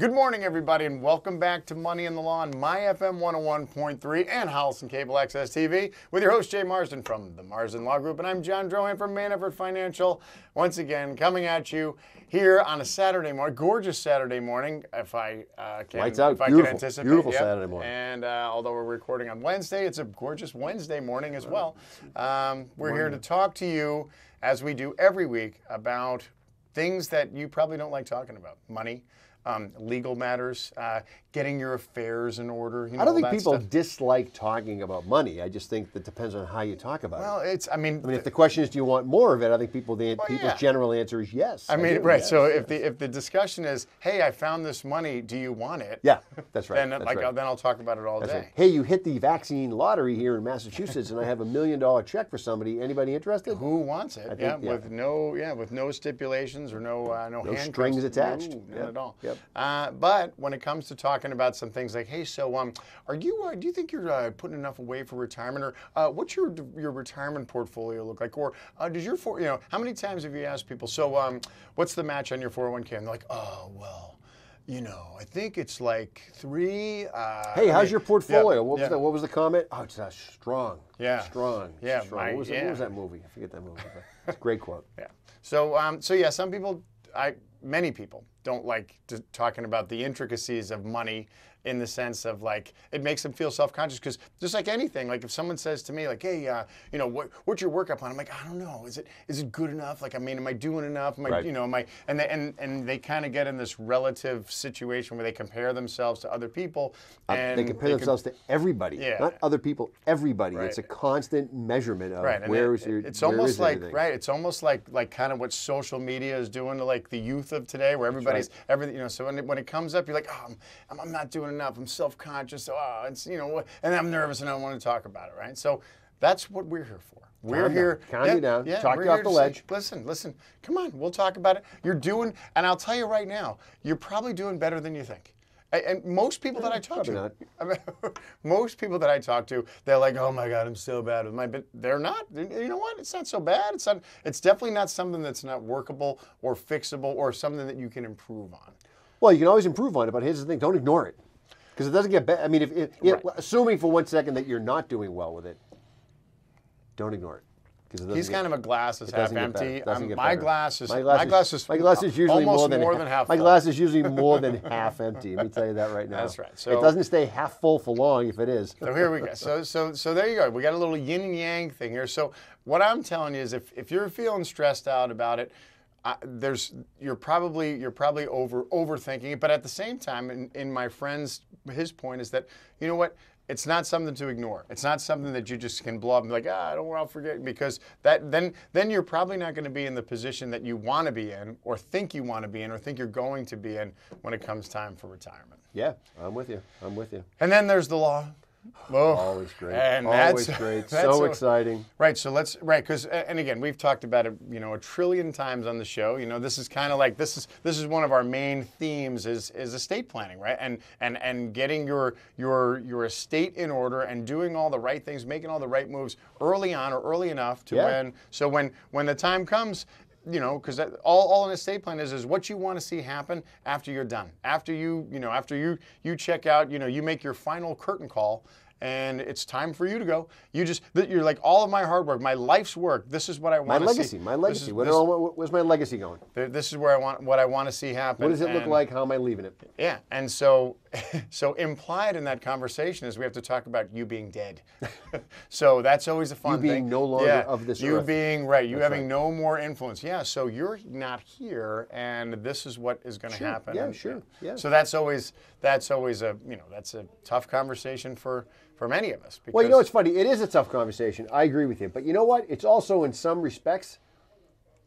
Good morning, everybody, and welcome back to Money in the Law, My FM 101.3 and Holliston Cable Access TV with your host, Jay Marsden from the Marsden Law Group. And I'm John Drohan from Manford Financial, once again coming at you here on a Saturday morning, gorgeous Saturday morning, if I uh, can, Lights out, if I can anticipate. beautiful Yep. Saturday morning. And uh, although we're recording on Wednesday, it's a gorgeous Wednesday morning as well. Um, we're here to talk to you, as we do every week, about things that you probably don't like talking about money. Um, legal matters, uh, getting your affairs in order. You know, I don't think people stuff. dislike talking about money. I just think that depends on how you talk about Well, it. it's. I mean, I mean, if the question is, do you want more of it? I think people the people's yeah. general answer is yes. I mean, right. yes, so yes. if the if the discussion is, hey, I found this money, do you want it? yeah, that's right. Then that's like right. uh, then I'll talk about it all That's day. right. Hey, you hit the vaccine lottery here in Massachusetts, and I have a million dollar check for somebody. Anybody interested? Who wants it? think- yeah, yeah. with no yeah with no stipulations or no uh, no, No strings attached. No, none Yep, at all. yep. Uh, but when it comes to talking about some things like, hey, so um, are you uh, do you think you're uh, putting enough away for retirement, or uh, what's your your retirement portfolio look like, or uh, does your for you know how many times have you asked people, so um, what's the match on your 401k? And they're like, oh well. You know, I think it's like three. Uh, Hey, I how's mean, your yeah, portfolio? what was yeah. the What was the comment? Oh, it's uh, strong. Yeah. strong. Yeah, strong. my- what, was that, yeah. what was that movie? I forget that movie. It's a great quote. Yeah. So, um, so yeah, some people, I, many people don't like to, talking about the intricacies of money in the sense of like it makes them feel self-conscious because just like anything, like if someone says to me like, hey, uh, you know, what, what's your workup plan? I'm like, I don't know. Is it is it good enough? Like, I mean, am I doing enough? Am I, Right. you know, am I? And they and and they kind of get in this relative situation where they compare themselves to other people, and Uh, they compare could- themselves to everybody, Yeah. not other people. Everybody. Right. It's a constant measurement of Right, where it- is your. it's almost like everything. right. It's almost like like kind of what social media is doing to like the youth of today, where everybody's everything. You know, so when it, when it comes up, you're like, oh, I'm, I'm not doing enough. I'm self-conscious. Oh, it's you know, what- and I'm nervous and I don't want to talk about it. Right. So that's what we're here for. We're Calm down. here. Calm you down. Talk we're you off the to say, ledge. listen, listen. Come on, we'll talk about it. You're doing, and I'll tell you right now, you're probably doing better than you think. And most people that I talk probably to. I mean, most people that I talk to, they're like, "Oh my God, I'm so bad with my." But they're not. You know what? It's not so bad. It's not. It's definitely not something that's not workable or fixable or something that you can improve on. Well, you can always improve on it, but here's the thing: don't ignore it, because it doesn't get better. I mean, if, if, if- Right. assuming for one second that you're not doing well with it, don't ignore it. He's kind of a glass is half get empty. Um, my glass is my glass, my glass is my glass is usually more than more half, than half. My full. glass is usually more than half empty. Let me tell you that right now. That's right. So it doesn't stay half full for long if it is. So here we go. So so so there you go. We got a little yin and yang thing here. So what I'm telling you is, if, if you're feeling stressed out about it, uh, there's you're probably you're probably over overthinking it. But at the same time, in, in my friend's his point is that you know what. It's not something to ignore. It's not something that you just can blow up and be like, ah, I don't want to forget because that then then you're probably not going to be in the position that you want to be in, or think you want to be in, or think you're going to be in when it comes time for retirement. Yeah, I'm with you. I'm with you. And then there's the law. Oh, Always great. And Always that's, great. that's So a- exciting. Right. So let's right because and again we've talked about it you know a trillion times on the show. You know this is kind of like this is this is one of our main themes is is estate planning, right? And and and getting your your your estate in order and doing all the right things, making all the right moves early on or early enough to Yeah. when so when when the time comes. You know, because all, all an estate plan is is what you want to see happen after you're done. After you, you know, after you you check out, you know, you make your final curtain call, and it's time for you to go. You just you're like all of my hard work, my life's work. This is what I My want to legacy. see. My legacy. is- this, where's my legacy going? this is where I want what I want to see happen. What does it look like? How am I leaving it? Yeah, and so so implied in that conversation is we have to talk about you being dead. so that's always a fun you being thing. no longer yeah, of this You earth. being right. You having right. no more influence. Yeah. So you're not here, and this is what is going to Sure, happen. yeah, and- sure, yeah. So that's always that's always a you know that's a tough conversation for for many of us. Because, Well, you know what's funny? It is a tough conversation. I agree with you. But you know what? It's also, in some respects,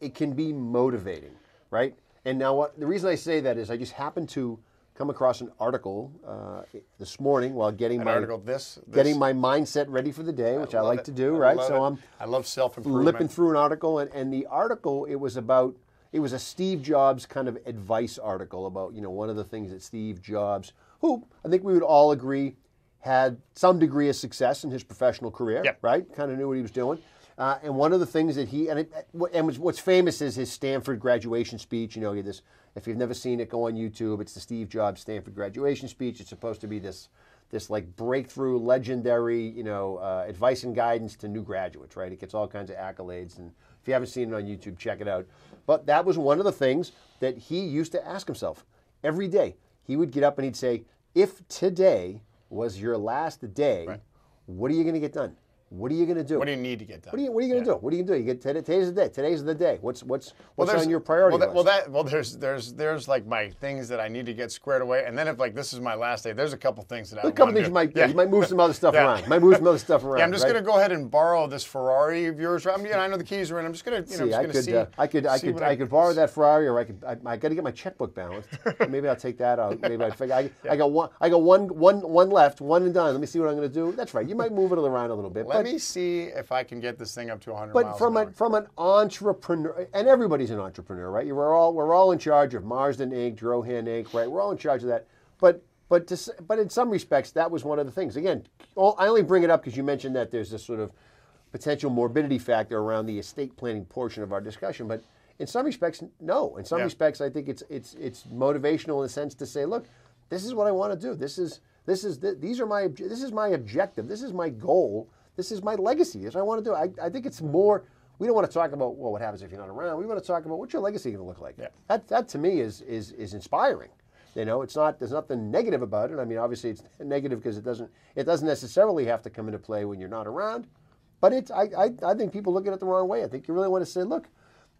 it can be motivating, right? And now, what the reason I say that is I just happen to come across an article uh, this morning while getting an my article this, this getting my mindset ready for the day, which I, love like it. to do, I right? So it. I'm I love self improvement. flipping through an article, and, and the article it was about it was a Steve Jobs kind of advice article about you know one of the things that Steve Jobs, who I think we would all agree had some degree of success in his professional career, Yep. right? Kind of knew what he was doing. Uh, and one of the things that he and it, and what's- famous is his Stanford graduation speech. You know, this if you've never seen it, go on YouTube. It's the Steve Jobs Stanford graduation speech. It's supposed to be this this like breakthrough, legendary, you know, uh, advice and guidance to new graduates. Right? It gets all kinds of accolades. And if you haven't seen it on YouTube, check it out. But that was one of the things that he used to ask himself every day. He would get up and he'd say, "If today was your last day, what are you going to get done? What are you going to do?" What do you need to get done? What are you, what are you going to do? What are you going to do? You get today, today's the day. Today's the day. What's what's what's there's- on your priority well, that, list? well, that well, there's there's there's like my things that I need to get squared away, and then if like this is my last day, there's a couple things that I a couple things you might yeah. you might move some other stuff Yeah. around. You might move some other stuff around. Yeah, I'm just right? gonna go ahead and borrow this Ferrari of yours. I mean, I know the keys are in. I'm just gonna, you know, I'm See, just I could, see. uh, I could, I could, I could borrow that Ferrari, or I could. I, I got to get my checkbook balanced. Maybe I'll take that out. Maybe I figure I, I got one. I got one, one, one left, one and done. Let me see what I'm going to do. That's right. You might move it around a little bit. Let me see if I can get this thing up to 100 But from an a from an entrepreneur, and everybody's an entrepreneur, right? We're all we're all in charge of Marsden Inc., Drohan Inc., right? We're all in charge of that. But but to, but in some respects, that was one of the things. Again, all, I only bring it up because you mentioned that there's this sort of potential morbidity factor around the estate planning portion of our discussion. But in some respects, no. In some Yeah. respects, I think it's it's it's motivational in the sense to say, look, this is what I want to do. This is this is th- these are my this is my objective. This is my goal. This is my legacy. This is what I want to do. I, I think it's more. We don't want to talk about well, what happens if you're not around. We want to talk about what's your legacy going to look like. Yeah. That that to me is is is inspiring. You know, it's not there's nothing negative about it. I mean, obviously it's negative because it doesn't it doesn't necessarily have to come into play when you're not around. But it's I, I I think people look at it the wrong way. I think you really want to say, look,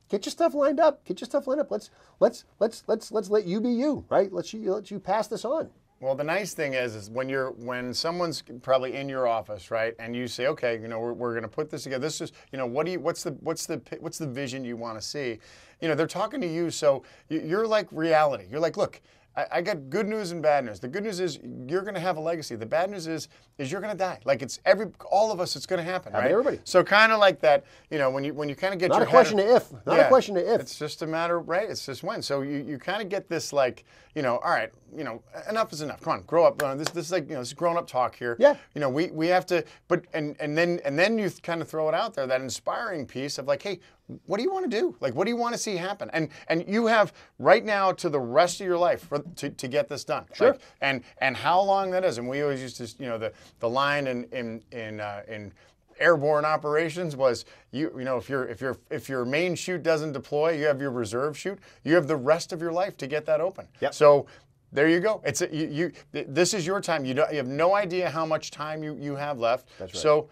get your stuff lined up. Get your stuff lined up. Let's let's let's let's let's let you be you, right? Let's you let you pass this on. Well, the nice thing is, is when you're when someone's probably in your office, right, and you say, okay, you know, we're, we're going to put this together. This is, you know, what do you, what's the, what's the, what's the vision you want to see? You know, they're talking to you, so you're like reality. You're like, look, I, I got good news and bad news. The good news is you're going to have a legacy. The bad news is, is you're going to die. Like it's every, all of us, it's going to happen, right? everybody. So kind of like that, you know, when you when you kind of get Not your a question of if. Not a question of if. It's just a matter, right? It's just when. So you, you kind of get this like, you know, all right, you know, enough is enough. Come on, grow up. This this is like you know, this is grown up talk here. Yeah. You know, we we have to, but and and then and then you kind of throw it out there that inspiring piece of like, hey, what do you want to do? Like, what do you want to see happen? And and you have right now to the rest of your life for, to, to get this done. Sure. Like, and and how long that is. And we always used to, you know, the the line in in in uh, in airborne operations was you you know if your if your if your main chute doesn't deploy you have your reserve chute you have the rest of your life to get that open Yep. so there you go it's a, you, you this is your time you, don't, you have no idea how much time you, you have left That's right. so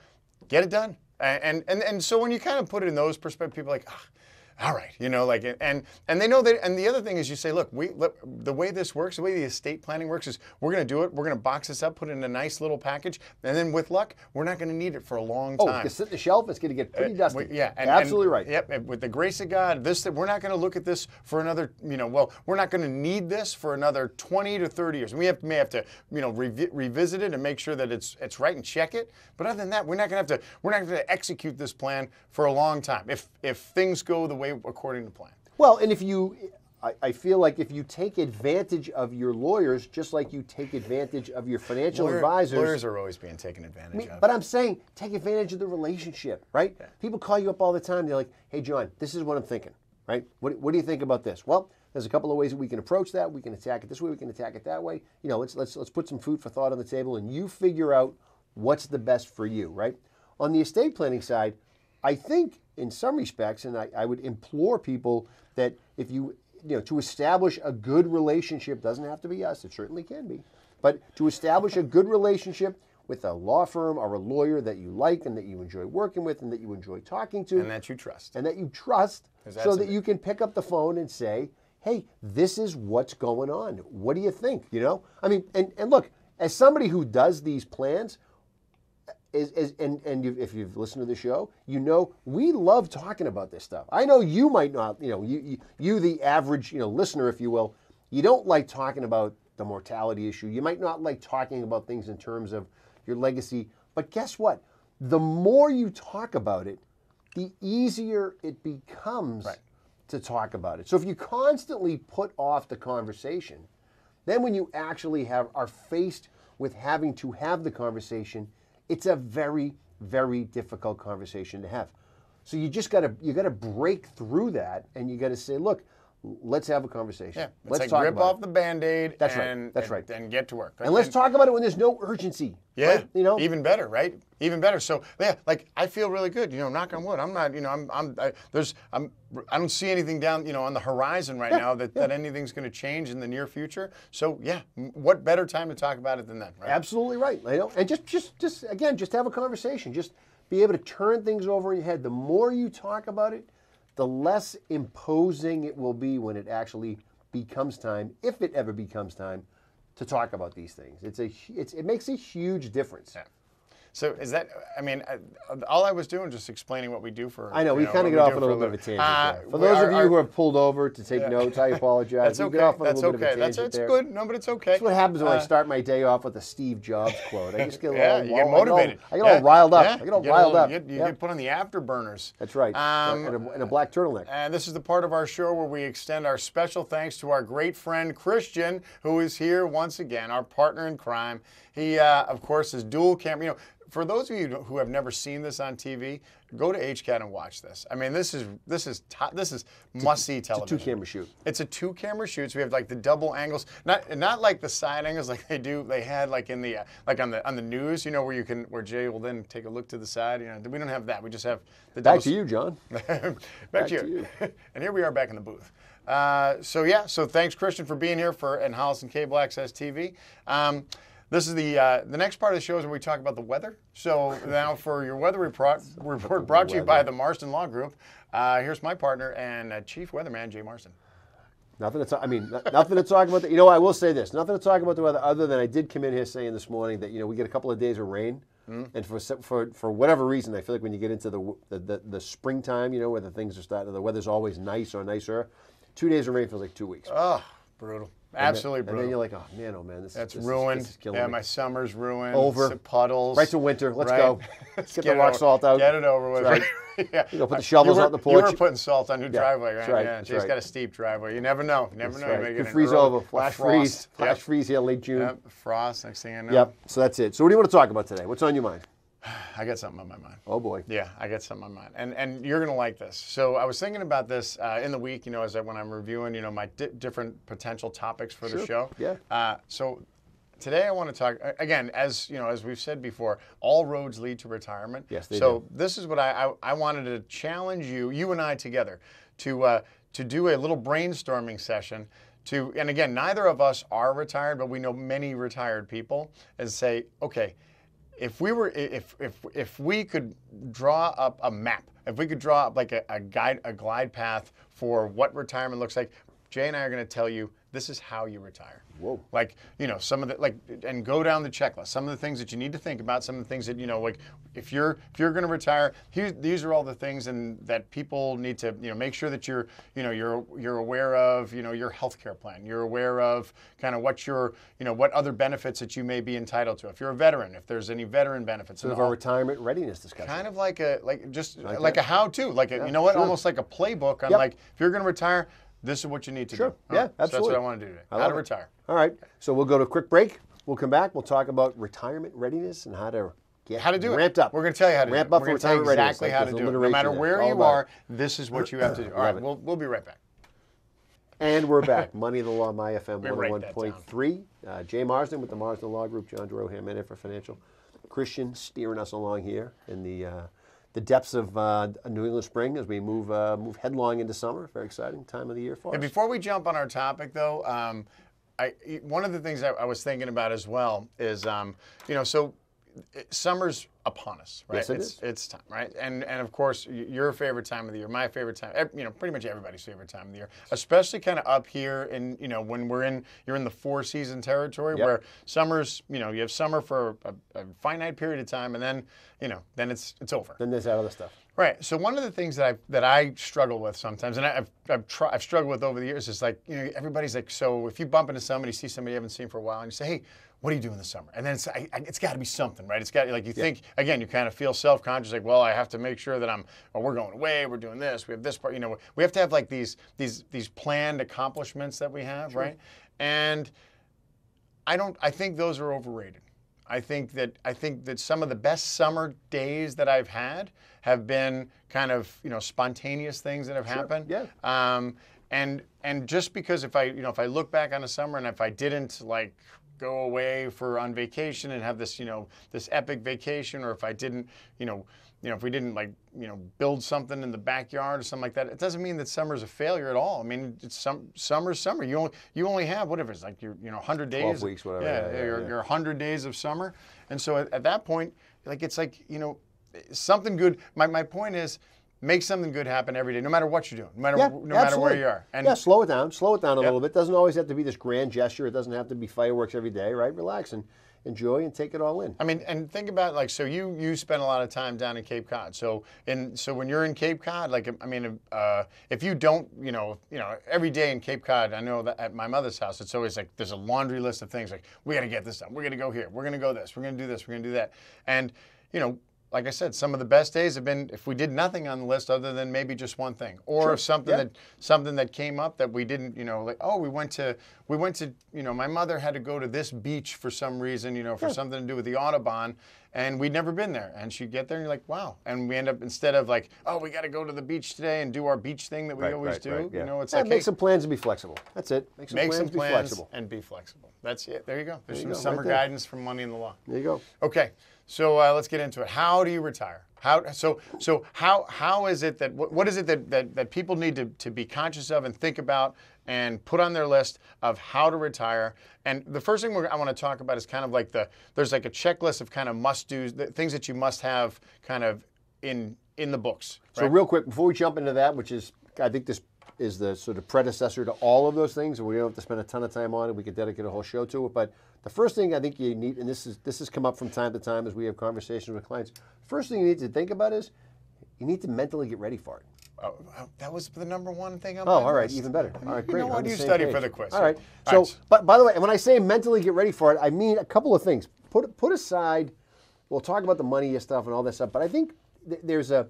get it done and, and and so when you kind of put it in those perspectives people are like ah, all right, you know, like, and and they know that. And the other thing is, you say, look, we look, the way this works, the way the estate planning works is, we're going to do it. We're going to box this up, put it in a nice little package, and then with luck, we're not going to need it for a long time. Oh, time. it's sit the shelf. It's going to get pretty dusty. Uh, We- yeah, and, absolutely and- right. Yep, and with the grace of God, this we're not going to look at this for another, you know, well, we're not going to need this for another 20 to 30 years. We have may have to, you know, revi- revisit it and make sure that it's it's right and check it. But other than that, we're not going to have to we're not going to execute this plan for a long time if if things go the way according to plan. Well, and if you, I, I feel like if you take advantage of your lawyers, just like you take advantage of your financial Lawyer- advisors. lawyers are always being taken advantage of. But I'm saying take advantage of the relationship, right? People call you up all the time. They're like, "Hey, John, this is what I'm thinking, right? What, what do you think about this?" Well, there's a couple of ways that we can approach that. We can attack it this way. We can attack it that way. You know, let's let's let's put some food for thought on the table, and you figure out what's the best for you, right? On the estate planning side, I think in some respects, and I, I would implore people that if you you know to establish a good relationship doesn't have to be us. It certainly can be, but to establish a good relationship with a law firm or a lawyer that you like and that you enjoy working with and that you enjoy talking to and that you trust. and that you trust so that that you can pick up the phone and say, hey, this is what's going on. What do you think? You know? I mean, and, and look, as somebody who does these plans, is, is and, and you, if you've listened to the show, you know we love talking about this stuff. I know you might not, you know, you, you, you the average, you know, listener, if you will, you don't like talking about the mortality issue. You might not like talking about things in terms of your legacy. But guess what? The more you talk about it, the easier it becomes Right. to talk about it. So if you constantly put off the conversation, then when you actually have are faced with having to have the conversation, it's a very, very difficult conversation to have. So you just got to you got to break through that, and you got to say, look, let's have a conversation. Yeah, let's like talk rip off it. the band-aid That's right, and, that's and- right. and get to work. and let's talk about it when there's no urgency. Yeah, right? you know, even better, right? Even better. So yeah, like I feel really good. You know, knock on wood. I'm not. You know, I'm. I'm. I, there's. I'm. I don't see anything down. You know, on the horizon right now that, that anything's going to change in the near future. So yeah, what better time to talk about it than then, right? Absolutely right. You know, and just, just, just again, just have a conversation. Just be able to turn things over in your head. The more you talk about it, the less imposing it will be when it actually becomes time, if it ever becomes time, to talk about these things. It's a, it's, it makes a huge difference. Yeah. So is that? I mean, all I was doing just explaining what we do for. I know we kind of get off on a little bit of a tangent. Uh, there. For those are- of you are- who have pulled over to take notes, I apologize. that's okay. get off on That's a little okay. bit of a That's tangent it's there. good. No, but it's okay. That's what happens when I Uh, start my day off with a Steve Jobs quote. I just get all, Yeah, you get I get all- motivated. I get all, riled up. yeah, I get all you riled little- up. You, get- you Yeah. get put on the afterburners. That's right. Um, and, a, and a black turtleneck. And this is the part of our show where we extend our special thanks to our great friend Christian, who is here once again, our partner in crime. He, uh, of course, is dual camera. You know, for those of you who have never seen this on TV, go to HCAT and watch this. I mean, this is this is this is must see television. It's a Two camera shoot. It's a two camera shoot. So we have like the double angles, not not like the side angles like they do. They had like in the uh, like on the on the news, you know, where you can where Jay will then take a look to the side. You know, we don't have that. We just have the Back double to you, John. back, to you. and here we are back in the booth. Uh, so yeah, so thanks Christian for being here for and Holliston Cable Access TV. Um, this is the uh, the next part of the show is where we talk about the weather. So now for your weather report, report brought to you by the Marsden Law Group. Uh, here's my partner and uh, Chief Weatherman Jay Marsden. Nothing to talk. I mean, nothing to talk about. The, you know, I will say this: nothing to talk about the weather, other than I did come in here saying this morning that you know we get a couple of days of rain, Mm-hmm. and for for for whatever reason, I feel like when you get into the, the the the springtime, you know, where the things are starting, the weather's always nice or nicer. Two days of rain feels like two weeks. Oh, brutal. Absolutely and then, brutal. And then you're like, oh man, oh man, this That's is is- ruined. this is yeah, me. my summer's ruined. Over. It's puddles. Right to winter. Let's Right? go. Let's Get the it rock over- salt out. Get it over with. That's yeah. You go put the shovels were, out the porch. You were putting salt on your driveway, right? that's right, Yeah. that's Jay's right. got a steep driveway. You never know. You never That's know. right. You may Could get an freeze early- over. Flash freeze. Flash Yep. freeze here late June. Yep. Frost. Next thing I know. Yep. So that's it. So what do you want to talk about today? What's on your mind? I got something on my mind. Oh boy. Yeah, I got something on my mind, and and you're gonna like this. So I was thinking about this uh, in the week, you know, as I, when I'm reviewing, you know, my di- different potential topics for the show. yeah. Uh, so today I want to talk again, as you know, as we've said before, all roads lead to retirement. Yes, they so do. this is what I, I I wanted to challenge you, you and I together, to uh, to do a little brainstorming session. To and again, neither of us are retired, but we know many retired people, and say, okay if we were if if if we could draw up a map if we could draw up like a, a guide a glide path for what retirement looks like jay and i are going to tell you this is how you retire Whoa. like you know some of the like and go down the checklist some of the things that you need to think about some of the things that you know like if you're if you're going to retire here, these are all the things and that people need to you know make sure that you're you know you're you're aware of you know your health care plan you're aware of kind of what your you know what other benefits that you may be entitled to if you're a veteran if there's any veteran benefits Sort of our retirement readiness discussion. kind of like a like just like, that. a how-to like a, you know what sure. almost like a playbook on Yep. like if you're going to retire this is what you need to Sure. do Yeah, Huh? So that's what i want to do today I how to it. retire All right. So we'll go to a quick break. We'll come back. We'll talk about retirement readiness and how to get how to do ramped it. up. We're going to tell you how to ramp do it. up for going to you retirement readiness. exactly Like how to do it. No matter where you are, it. this is what you have to do. All right, we'll, we'll be right back. And we're back. Money of the Law, My FM We write that 101.3. Uh, Jay Marsden with the Marsden Law Group, John Drohan, NF for Financial. Christian steering us along here in the uh, the depths of uh, New England spring as we move uh, move headlong into summer. Very exciting time of the year for And us. before we jump on our topic, though, um, I, one of the things that I was thinking about as well is, um, you know, so summer's upon us, right? Yes, it it's, is. It's time, right? And and of course, your favorite time of the year, my favorite time, you know, pretty much everybody's favorite time of the year, especially kind of up here in, you know, when we're in, you're in the four season territory Yep. where summer's, you know, you have summer for a, a finite period of time, and then, you know, then it's it's over. Then there's that other stuff. Right. So one of the things that I that I struggle with sometimes, and I've I've, try, I've struggled with over the years, is like you know everybody's like, so if you bump into somebody, see somebody you haven't seen for a while, and you say, hey, what do you do in the summer? And then it's I, I, it's got to be something, right? It's got like you think again, you kind of feel self conscious, like, well, I have to make sure that I'm, well, we're going away, we're doing this, we have this part, you know, we have to have like these these these planned accomplishments that we have, right? And I don't. I think those are overrated. I think that I think that some of the best summer days that I've had have been kind of you know spontaneous things that have happened. yeah. Um, and and just because if I you know if I look back on a summer and if I didn't like go away for on vacation and have this you know this epic vacation or if I didn't you know you know if we didn't like you know build something in the backyard or something like that it doesn't mean that summer's a failure at all. I mean it's some summer's summer. You only you only have whatever it's like your you know 100 days twelve weeks, whatever, yeah, yeah, yeah, your, yeah. your 100 days of summer. And so at, at that point like it's like you know something good my, my point is make something good happen every day no matter what you're doing no matter Yeah, no matter where you are and yeah, slow it down. Slow it down a Yep. little bit. It Doesn't always have to be this grand gesture. It doesn't have to be fireworks every day, right? Relax and enjoy and take it all in. I mean, and think about like so you you spend a lot of time down in Cape Cod. So in so when you're in Cape Cod, like I mean, uh, if you don't, you know, you know, every day in Cape Cod, I know that at my mother's house, it's always like there's a laundry list of things like we got to get this done, we're gonna go here, we're gonna go this, we're gonna do this, we're gonna do that, and you know. Like I said, some of the best days have been if we did nothing on the list other than maybe just one thing, or Sure. if something Yeah. that something that came up that we didn't, you know, like oh we went to we went to you know my mother had to go to this beach for some reason, you know, for something to do with the Audubon, and we'd never been there, and she'd get there and you're like wow, and we end up instead of like oh we got to go to the beach today and do our beach thing that we Right, always right, do, right, yeah. you know, it's Yeah, like make hey, some plans and be flexible. That's it. Make some make plans, some be flexible. and be flexible. That's it. There you go. There's you some go, summer there. guidance from Money in the Law. There you go. Okay, so uh, let's get into it. How do you retire? How so so how how is it that what, what is it that, that that people need to, to be conscious of and think about and put on their list of how to retire? And the first thing we're, I want to talk about is kind of like the there's like a checklist of kind of must dos, things that you must have kind of in in the books. So real quick, before we jump into that, which is I think this is the sort of predecessor to all of those things, and we don't have to spend a ton of time on it. We could dedicate a whole show to it. But the first thing I think you need, and this is this has come up from time to time as we have conversations with clients. First thing you need to think about is you need to mentally get ready for it. Oh, oh that was the number one thing on Oh, all right, list. even better. All right, great. You know what? You study page. for the quiz. All right. All So, right. but by the way, when I say mentally get ready for it, I mean a couple of things. Put put aside. We'll talk about the money stuff and all that stuff, but I think th- there's a.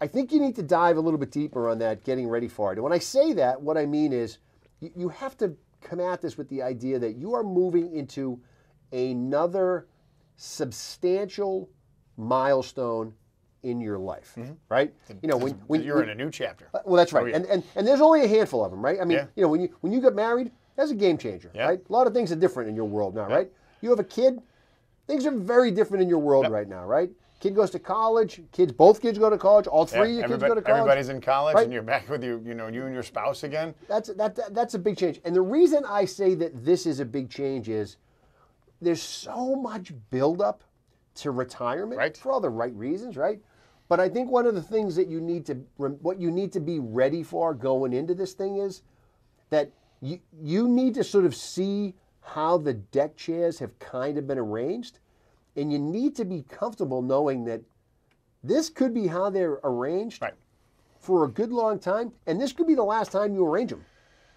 I think you need to dive a little bit deeper on that getting ready for it. And when I say that, what I mean is you, you have to come at this with the idea that you are moving into another substantial milestone in your life, right? You know, when, when you're in a new chapter. uh, Well, that's right, Oh, yeah. and, and and there's only a handful of them, right? I mean, Yeah. you know, when you when you get married, that's a game changer, Yeah. right? A lot of things are different in your world now, right? You have a kid, things are very different in your world right now, right? Kid goes to college, kids, both kids go to college, all three Yeah, of your kids go to college. Everybody's in college, Right. and you're back with you, you know, you and your spouse again. That's that, that that's a big change. And the reason I say that this is a big change is there's so much buildup to retirement Right. for all the right reasons, right? But I think one of the things that you need to what you need to be ready for going into this thing is that you you need to sort of see how the deck chairs have kind of been arranged and you need to be comfortable knowing that this could be how they're arranged Right. for a good long time, and this could be the last time you arrange them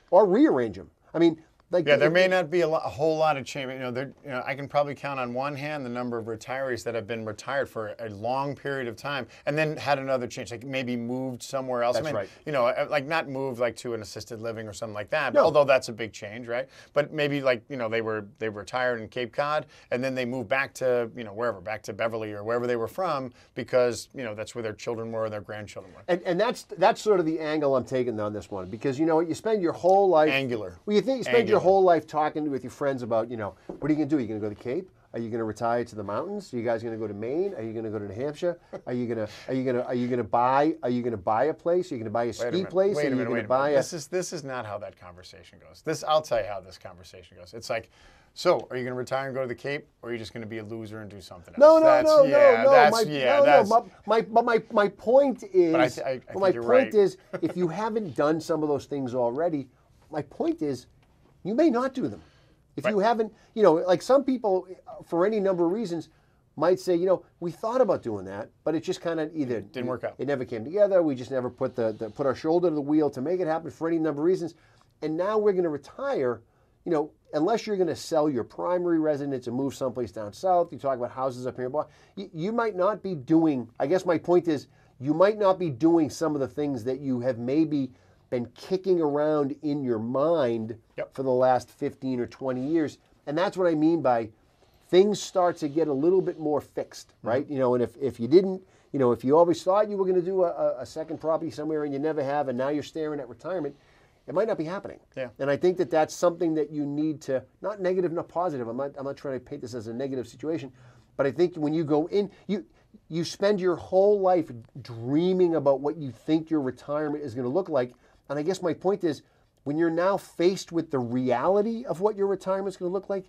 or rearrange them. I mean, like Yeah, there may not be a, lo- a whole lot of change. You know, there, you know, I can probably count on one hand the number of retirees that have been retired for a long period of time and then had another change, like maybe moved somewhere else. That's I mean, right. You know, uh, like not moved like to an assisted living or something like that. No. Although that's a big change, right? But maybe like you know they were they retired in Cape Cod and then they moved back to you know wherever, back to Beverly or wherever they were from because you know that's where their children were or their grandchildren were. And, and that's that's sort of the angle I'm taking on this one because you know you spend your whole life Angular. Well, you think you spend your Angular. Whole life talking with your friends about you know what are you gonna do? Are you gonna go to the Cape? Are you gonna retire to the mountains? Are you guys gonna go to Maine? Are you gonna go to New Hampshire? Are you gonna are you gonna are you gonna buy are you gonna buy a place? Are you gonna buy a ski minute, place? Wait are a you minute, gonna buy a This is this is not how that conversation goes. This I'll tell you how this conversation goes. It's like, so are you going to retire and go to the Cape, or are you just going to be a loser and do something No, else? no, that's, no, yeah, no, no. That's, my, yeah, no, that's, no. My, my, my, my point is, I I- I my point right. is, if you haven't done some of those things already, my point is, you may not do them. If you haven't, you know, like some people, uh, for any number of reasons, might say, you know, we thought about doing that, but it just kind of either Didn't work out. It never came together. We just never put the, the put our shoulder to the wheel to make it happen for any number of reasons. And now we're going to retire. You know, unless you're going to sell your primary residence and move someplace down south. You talk about houses up here, blah. You, you might not be doing. I guess my point is, you might not be doing some of the things that you have maybe been kicking around in your mind Yep. for the last 15 or 20 years. And that's what I mean by things start to get a little bit more fixed, mm-hmm. right? You know, and if, if you didn't, you know, if you always thought you were going to do a, a- a second property somewhere and you never have, and now you're staring at retirement, it might not be happening. Yeah. And I think that that's something that you need to, not negative, not positive. I'm not, I'm not trying to paint this as a negative situation, but I think when you go in, you, you spend your whole life dreaming about what you think your retirement is going to look like. And I guess my point is, when you're now faced with the reality of what your retirement is going to look like,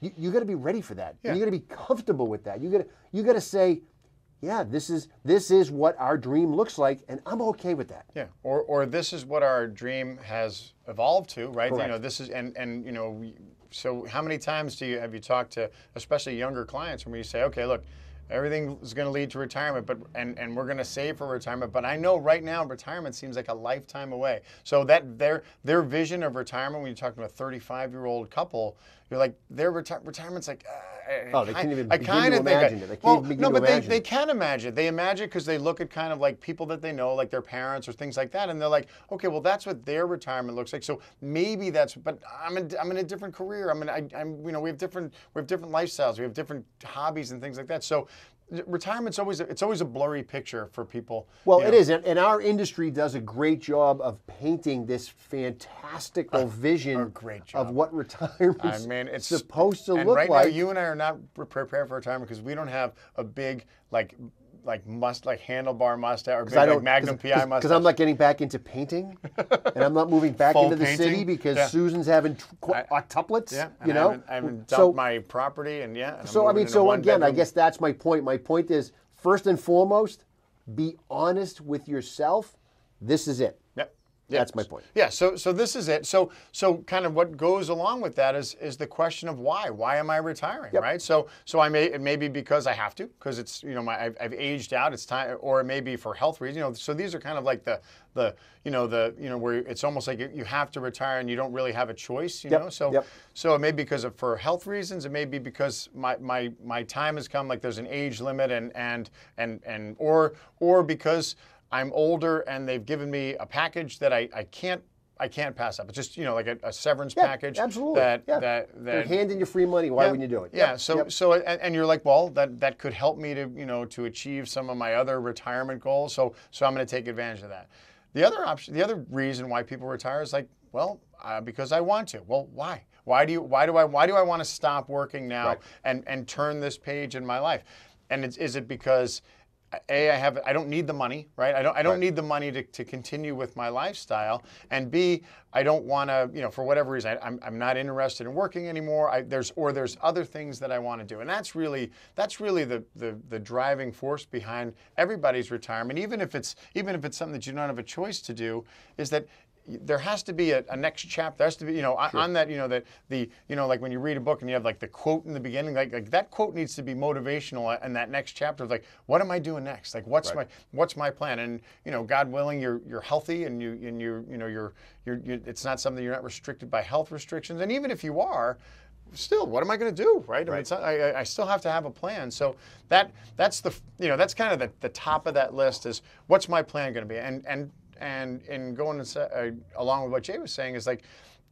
you, you got to be ready for that. Yeah. You got to be comfortable with that. You got to you got to say, yeah, this is this is what our dream looks like, and I'm okay with that. Yeah, or or this is what our dream has evolved to, right? Correct. You know, this is and and you know, we- so how many times do you have you talked to especially younger clients when you say, okay, look, everything is going to lead to retirement, but and and we're going to save for retirement, but I know right now retirement seems like a lifetime away. So that their their vision of retirement when you talk to a 35 year old couple, you're like their reti- retirement's like. Uh, Oh, they can't even I kinda to think I- imagine it. They can't well, no, but they, they can imagine. They imagine because they look at kind of like people that they know, like their parents or things like that, and they're like, okay, well, that's what their retirement looks like. So maybe that's. But I'm in, I'm in a different career. I'm in, I, I'm you know we have different we have different lifestyles. We have different hobbies and things like that. So retirement's always a, it's always a blurry picture for people. Well, it know. is, and, our industry does a great job of painting this fantastical vision a great of what retirement I mean, it's supposed to and look right like. now, you and I are not prepared for retirement because we don't have a big like like must like handlebar mustache or big I don't Magnum PI mustache. because I'm not getting back into painting, and I'm not moving back into the city because Yeah. Susan's having t- I- uh, octuplets. Yeah, and you I know, haven't, I haven't dumped so my property, and yeah. and so I mean, so again, I guess that's my point. My point is, first and foremost, be honest with yourself. This is it. Yep. That's my point. Yeah. So so this is it. So so kind of what goes along with that is is the question of why. Why am I retiring? Yep. Right. So so I may it may be because I have to because it's you know my I've, I've aged out. It's time, or it may be for health reasons. You know. So these are kind of like the the you know the you know where it's almost like you, you have to retire and you don't really have a choice. You Yep. know. So Yep. so it may be because of for health reasons. It may be because my, my, my time has come. Like there's an age limit, and and and and or or because I'm older and they've given me a package that I, I can't I can't pass up. It's just you know like a, a severance Yeah, package. absolutely. That yeah. that They're handing you free money. Why yeah, wouldn't you do it? Yeah. Yep, So yep. so and, and you're like, well, that that could help me to you know to achieve some of my other retirement goals. So so I'm going to take advantage of that. The other option, the other reason why people retire is like, well, uh, because I want to. Well, why? Why do you? Why do I? Why do I want to stop working now Right. and and turn this page in my life? And it's, is it because a I have I don't need the money, right? I don't I don't Right. need the money to, to continue with my lifestyle, and B I don't want to you know for whatever reason I, I'm, I'm not interested in working anymore. I, there's or there's other things that I want to do, and that's really that's really the, the the driving force behind everybody's retirement, even if it's even if it's something that you don't have a choice to do, is that there has to be a, a next chapter. There has to be, you know, on- on that, you know, that the, you know, like when you read a book and you have like the quote in the beginning, like, like that quote needs to be motivational in that next chapter of like, what am I doing next? Like, what's Right. my, what's my plan? And you know, God willing, you're you're healthy and you and you you know you're you're, you it's not something you're not restricted by health restrictions. And even if you are, still, what am I going to do, right? I, mean, Right. not, I, I- I still have to have a plan. So that that's the you know that's kind of the, the top of that list is what's my plan going to be? And and and in going say- uh, along with what Jay was saying is like,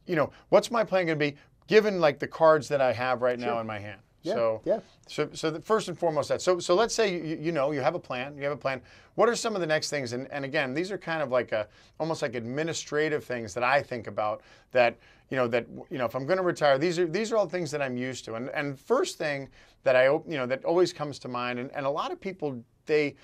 you know, what's my plan going to be given like the cards that I have right now in my hand? Yeah, So yeah. so, so the, first and foremost, that. So, so let's say you, you know you have a plan. You have a plan. What are some of the next things? And, and again, these are kind of like a almost like administrative things that I think about. That you know that you know if I'm going to retire, these are these are all things that I'm used to. And and first thing that I you know that always comes to mind, and, and a lot of people they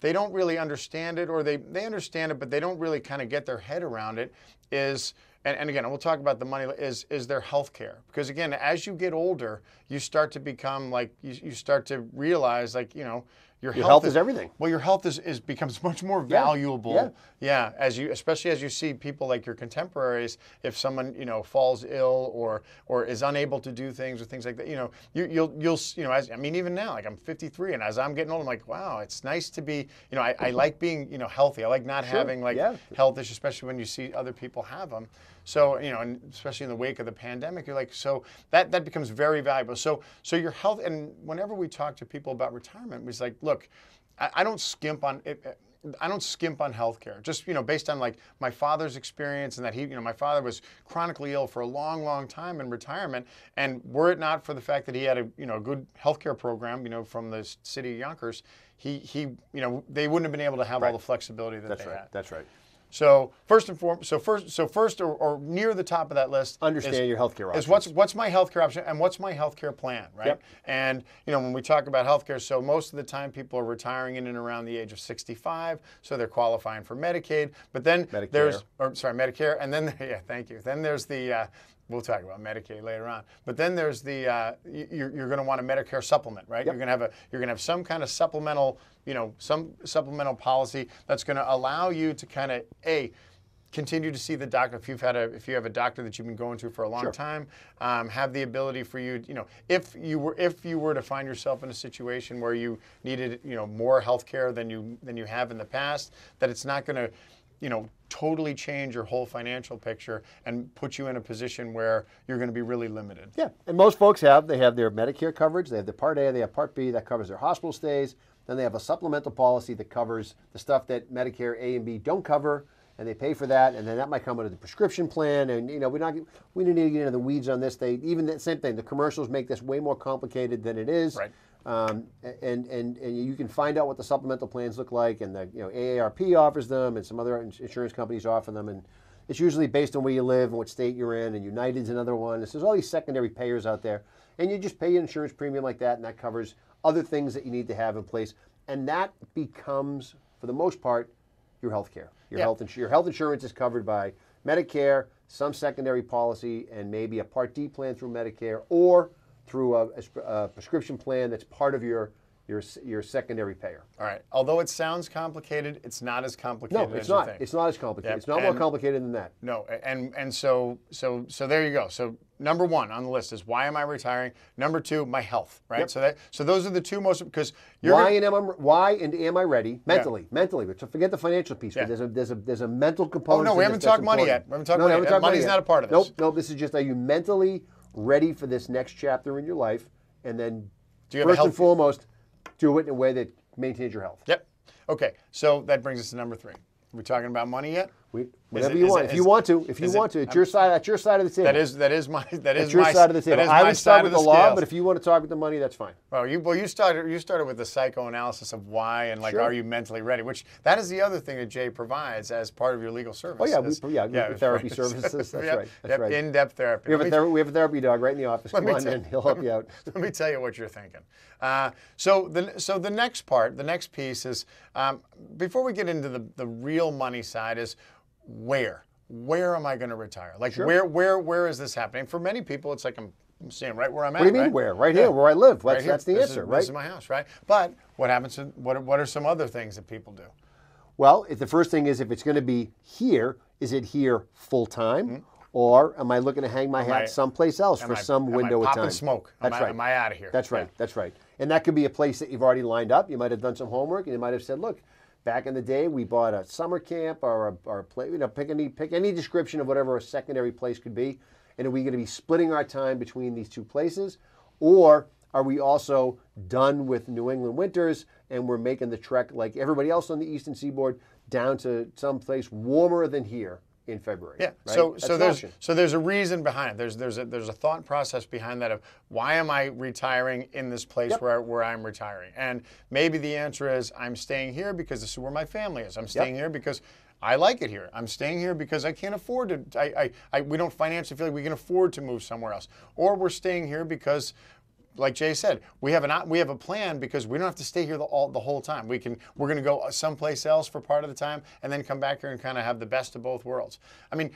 they don't really understand it, or they they understand it, but they don't really kind of get their head around it. Is and, and again, we'll talk about the money is is their health care because again, as you get older, you start to become like you, you start to realize like you know your, Your health is everything. Well, your health is, is becomes much more valuable. yeah. Yeah, as you especially as you see people like your contemporaries, if someone you know falls ill or or is unable to do things or things like that, you know, you, you'll you'll you know, as I mean, even now, like I'm 53, and as I'm getting old, I'm like, wow, it's nice to be, you know, I, I like being you know healthy. I like not having like yeah. health issues, especially when you see other people have them. So you know, and especially in the wake of the pandemic, you're like, so that that becomes very valuable. So so your health, and whenever we talk to people about retirement, it's like, look, I, I don't skimp on it. I don't skimp on healthcare. Just you know, based on like my father's experience and that he, you know, my father was chronically ill for a long, long time in retirement, and were it not for the fact that he had a you know good healthcare program, you know, from the city of Yonkers, he he you know they wouldn't have been able to have all the flexibility that That's they right. had. That's right. So first and foremost, so first, so first, or, or near the top of that list, Understand is, your healthcare Is what's what's my healthcare option and what's my healthcare plan, right? Yep. And you know when we talk about healthcare, so most of the time people are retiring in and around the age of 65, so they're qualifying for Medicaid. But then Medicare. there's, or sorry, Medicare, and then yeah, thank you. Then there's the uh, We'll talk about Medicaid later on, but then there's the uh, you're, you're going to want a Medicare supplement, right? You're going to have a you're going to have some kind of supplemental, you know, some supplemental policy that's going to allow you to kind of a continue to see the doctor if you've had a if you have a doctor that you've been going to for a long Sure. time um, have the ability for you you know if you were if you were to find yourself in a situation where you needed you know more health care than you than you have in the past that it's not going to you know totally change your whole financial picture and put you in a position where you're going to be really limited Yeah, and most folks have. They have their Medicare coverage. They have the Part A. They have Part B that covers their hospital stays. Then they have a supplemental policy that covers the stuff that Medicare A and B don't cover, and they pay for that. And then that might come under the prescription plan. And you know, we're not we don't need to get into the weeds on this. They even the same thing. The commercials make this way more complicated than it is. Right. Um, and, and, and you can find out what the supplemental plans look like, and the you know AARP offers them, and some other insurance companies offer them, and it's usually based on where you live and what state you're in, and United's another one. There's all these secondary payers out there, and you just pay an insurance premium like that, and that covers other things that you need to have in place, and that becomes, for the most part, your health care. Your Yeah. health ins- your health insurance is covered by Medicare, some secondary policy, and maybe a Part D plan through Medicare, or through a, a prescription plan that's part of your your your secondary payer. all right although it sounds complicated it's not as complicated No, it's as not. you think It's not as complicated. Yep, It's not more complicated than that. No, and and so so so there you go. So number one on the list is why am I retiring? Number two, my health. Right. Yep. So that so those are the two most because you're Why gonna- and am I, why and am I ready mentally? Mentally, but forget the financial piece. Yeah. There's a there's a there's a mental component. Oh no, we haven't talked money important. yet. We haven't talked no, money haven't yet. talked money Money's yet. not a part of Nope, this. nope. This is just are you mentally ready for this next chapter in your life, and then Do you first and foremost, do it in a way that maintains your health. Yep. Okay. So that brings us to number three. Are we talking about money yet? We, whatever it- you want. it- if you want to, if you want to, it's your side. That's your side of the table. That is that is my that is your my side of the table. I would start with of the, law, but if you want to talk with the money, that's fine. Well, you well you started you started with the psychoanalysis of why and like Sure. are you mentally ready? Which that is the other thing that Jay provides as part of your legal service. Oh, yeah, we- yeah, we- therapy right. services, that's Yep, right, that's yep, right. In-depth therapy. We have, a me- ther- we have a therapy dog right in the office. Come on in, he'll help you out. Let me tell you what you're thinking. Uh, so the so the next part, the next piece is um, before we get into the the real money side is where where am I going to retire? Like where where where is this happening? For many people, it's like I'm, I'm staying right where I'm at. What do you mean right? where? Right here, where I live. That's, Right that's the This answer, is, right? This is my house, right? But what happens? To, what are, what are some other things that people do? Well, if the first thing is if it's going to be here, is it here full time, hmm? or am I looking to hang my hat. I- someplace else for I- some am I window of time? smoke? Am That's I- right. am I out of here? That's right. Yeah. That's right. And that could be a place that you've already lined up. You might have done some homework, and you might have said, "Look, back in the day, we bought a summer camp or a, or a play. You know, pick any pick any description of whatever a secondary place could be, and are we going to be splitting our time between these two places, or are we also done with New England winters and we're making the trek like everybody else on the eastern seaboard down to some place warmer than here in February? Yeah. right? So That's so there's option. so there's a reason behind it. There's there's a there's a thought process behind that of why am I retiring in this place Yep. where where I'm retiring? And maybe the answer is I'm staying here because this is where my family is. I'm staying here because I like it here. I'm staying here because I can't afford to. I, I, I we don't financially feel like we can afford to move somewhere else, or we're staying here because like Jay said, we have an we have a plan because we don't have to stay here the, all, the whole time. We can we're going to go someplace else for part of the time and then come back here and kind of have the best of both worlds. I mean,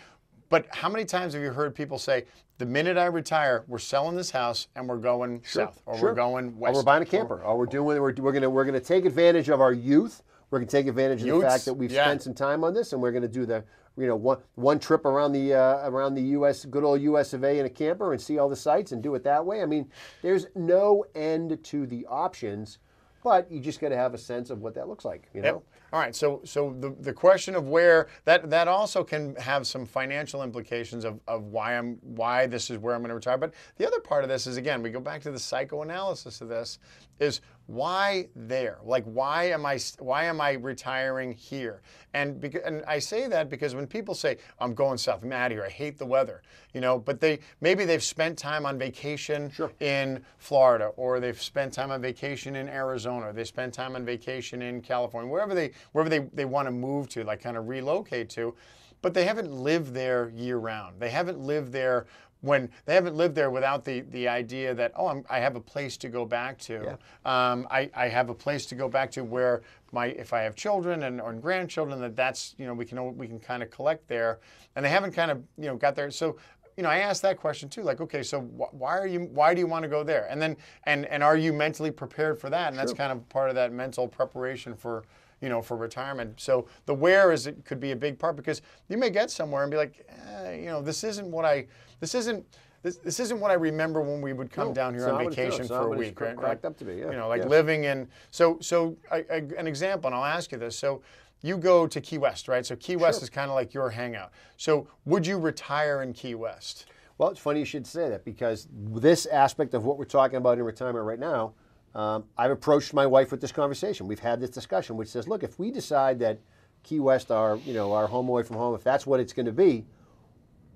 but how many times have you heard people say, "The minute I retire, we're selling this house and we're going south, or Sure. we're going west, Or we're buying a camper. Or we're doing. We're, we're gonna we're gonna take advantage of our youth. We're gonna take advantage of the fact that we've yeah. spent some time on this, and we're gonna do the you know one one trip around the uh, around the U.S. good old U.S. of A. in a camper and see all the sites and do it that way. I mean, there's no end to the options but you just got to have a sense of what that looks like. You know. Yep. All right. So, so the, the question of where that that also can have some financial implications of, of why I'm why this is where I'm going to retire. But the other part of this is again we go back to the psychoanalysis of this is why there? Like why am I why am I retiring here? And because, and I say that because when people say I'm going south, I'm out of here. I hate the weather. You know, but they maybe they've spent time on vacation Sure. in Florida, or they've spent time on vacation in Arizona, or they spent time on vacation in California, wherever they wherever they, they want to move to, like kind of relocate to, but they haven't lived there year round. They haven't lived there when they haven't lived there without the, the idea that oh I'm, I have a place to go back to. Um, I, I have a place to go back to where my if I have children and or grandchildren that that's you know we can we can kind of collect there, and they haven't kind of you know got there so you know, I asked that question too. Like, okay, so wh- why are you? Why do you want to go there? And then, and and are you mentally prepared for that? And that's kind of part of that mental preparation for, you know, for retirement. So the where is it could be a big part because you may get somewhere and be like, eh, you know, this isn't what I, this isn't. This, this isn't what I remember when we would come No, down here on not what it- no, vacation for a week. cra- right? cracked up to be, yeah. You know, like Yes. living in. So so I, I, an example, and I'll ask you this. So you go to Key West, right? So Key West is kind of like your hangout. So would you retire in Key West? Well, it's funny you should say that because this aspect of what we're talking about in retirement right now, um, I've approached my wife with this conversation. We've had this discussion, which says, look, if we decide that Key West, our you know our home away from home, if that's what it's going to be,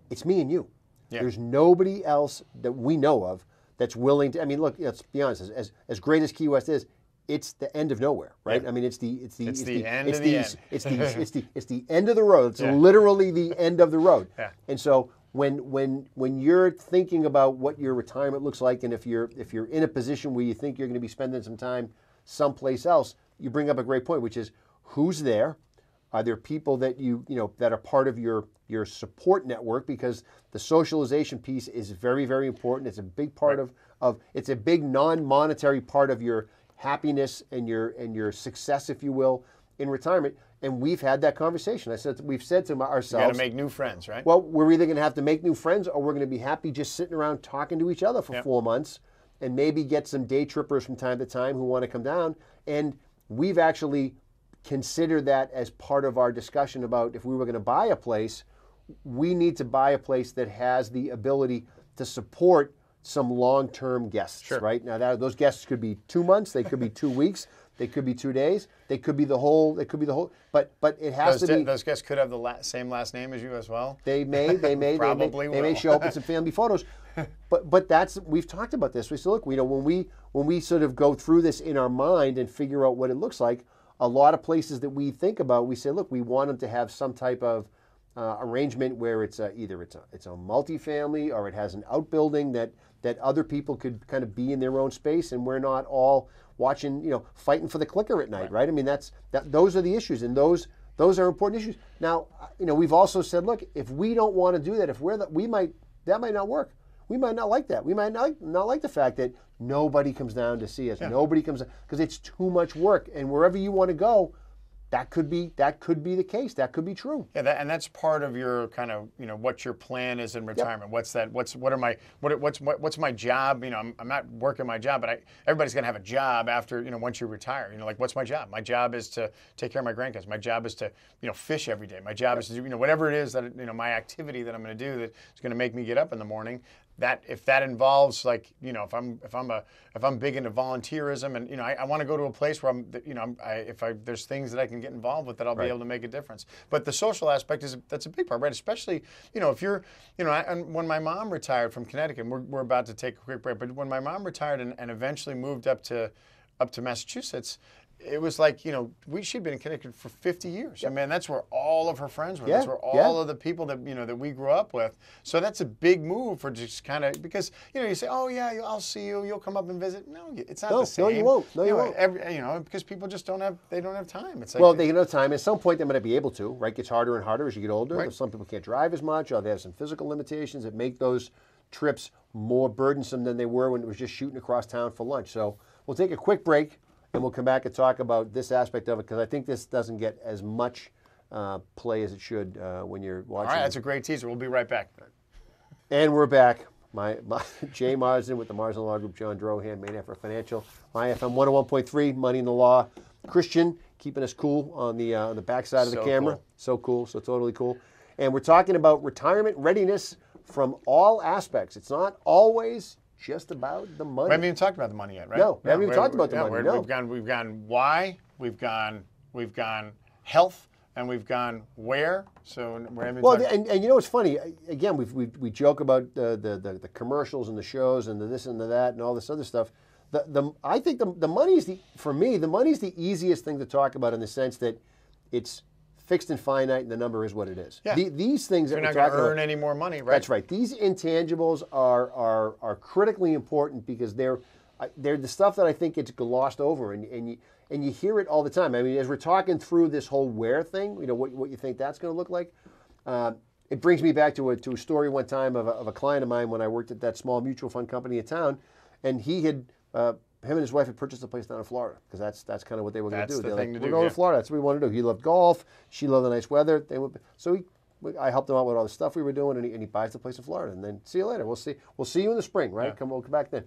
it's me and you. Yeah. There's nobody else that we know of that's willing to. I mean, look, let's be honest. As, as, as great as Key West is, it's the end of nowhere, right? Yeah. I mean, it's the it's the It's the end it's of the the, end. It's the it's the it's the end of the road. It's Yeah. literally the end of the road. Yeah. And so when when when you're thinking about what your retirement looks like, and if you're if you're in a position where you think you're going to be spending some time someplace else, you bring up a great point, which is who's there. Are there people that you you know that are part of your your support network? Because the socialization piece is very very important. It's a big part of of it's a big non-monetary part of your happiness and your and your success, if you will, in retirement. And we've had that conversation. I said we've said to You got ourselves, to make new friends, right? well, we're either going to have to make new friends or we're going to be happy just sitting around talking to each other for Yep. four months and maybe get some day trippers from time to time who want to come down. And we've actually considered that as part of our discussion about if we were going to buy a place, we need to buy a place that has the ability to support some long-term guests, Sure. right? Now that, those guests could be two months, they could be two weeks, they could be two days, they could be the whole, they could be the whole, but but it has those, to be. those guests could have the la- same last name as you as well. They may, they may, Probably they may, they may show up in some family photos, but but that's we've talked about this. We said, look, you know, when we when we sort of go through this in our mind and figure out what it looks like, a lot of places that we think about, we say, look, we want them to have some type of uh, arrangement where it's a, either it's a it's a multifamily or it has an outbuilding that that other people could kind of be in their own space, and we're not all watching, you know, fighting for the clicker at night, right? I mean, that's that. Those are the issues, and those those are important issues. Now, uh, you know, we've also said, look, if we don't want to do that, if we're that, we might that might not work. We might not like that. We might not not like the fact that nobody comes down to see us. Nobody comes because it's too much work, and wherever you want to go, that could be that could be the case. That could be true. Yeah, that, and that's part of your kind of you know what your plan is in retirement. What's that? What's what are my what what's what, what's my job? You know, I'm, I'm not working my job, but I, everybody's gonna have a job after you know once you retire. You know, like what's my job? My job is to take care of my grandkids. My job is to you know fish every day. My job is to do you know whatever it is that you know my activity that I'm gonna do that is gonna make me get up in the morning. That if that involves like you know if I'm if I'm a if I'm big into volunteerism and you know I, I want to go to a place where I'm you know I'm, I, if I there's things that I can get involved with that I'll be able to make a difference. But the social aspect is that's a big part, right? Especially you know if you're you know I, and when my mom retired from Connecticut, we're, we're about to take a quick break. But when my mom retired and, and eventually moved up to up to Massachusetts. It was like you know we she'd been in Connecticut for 50 years. I mean that's where all of her friends were. That's where all yeah. of the people that you know that we grew up with. So that's a big move for just kind of because you know you say oh yeah I'll see you you'll come up and visit. No, it's not No, the same. no, you won't. No, you know, won't. Every, you know because people just don't have they don't have time. It's like Well, they have time. At some point, they might be able to. Right, gets harder and harder as you get older. Right. Some people can't drive as much, or they have some physical limitations that make those trips more burdensome than they were when it was just shooting across town for lunch. So we'll take a quick break, and we'll come back and talk about this aspect of it because I think this doesn't get as much uh, play as it should uh, when you're all watching. right that's a great teaser. We'll be right back. and we're back. My, my Jay Marsden with the Marsden Law Group, John Drohan, main effort financial. My FM 101.3, Money in the Law. Christian keeping us cool on the uh, on the backside of the camera. cool. So cool, so totally cool. And we're talking about retirement readiness from all aspects. It's not always just about the money. We haven't even talked about the money yet, right? No, we haven't even talked about the yeah, money, no. We've gone, we've gone why, we've gone, we've gone health, and we've gone where. So we haven't. Well, talked- and, and you know what's funny? Again, we we we joke about uh, the, the the commercials and the shows and the this and the that and all this other stuff. The, the I think the the money is the for me the money is the easiest thing to talk about in the sense that it's fixed and finite and the number is what it is. Yeah. The- these things you're we're not going to about. earn any more money, right? That's right. These intangibles are are are critically important because they're they're the stuff that I think gets glossed over, and and you and you hear it all the time. I mean, as we're talking through this whole where thing, you know what what you think that's going to look like. Uh, it brings me back to a to a story one time of a, of a client of mine when I worked at that small mutual fund company in town, and he had. Uh, him and his wife had purchased a place down in Florida because that's that's kind of what they were going to That's do. the They're thing like, to we're do, going yeah. to Florida. That's what we want to do. He loved golf. She loved the nice weather. They went, so he we- I helped him out with all the stuff we were doing, and he, and he buys the place in Florida. And then see you later. We'll see. We'll see you in the spring, right? Yeah. Come, we'll come back then.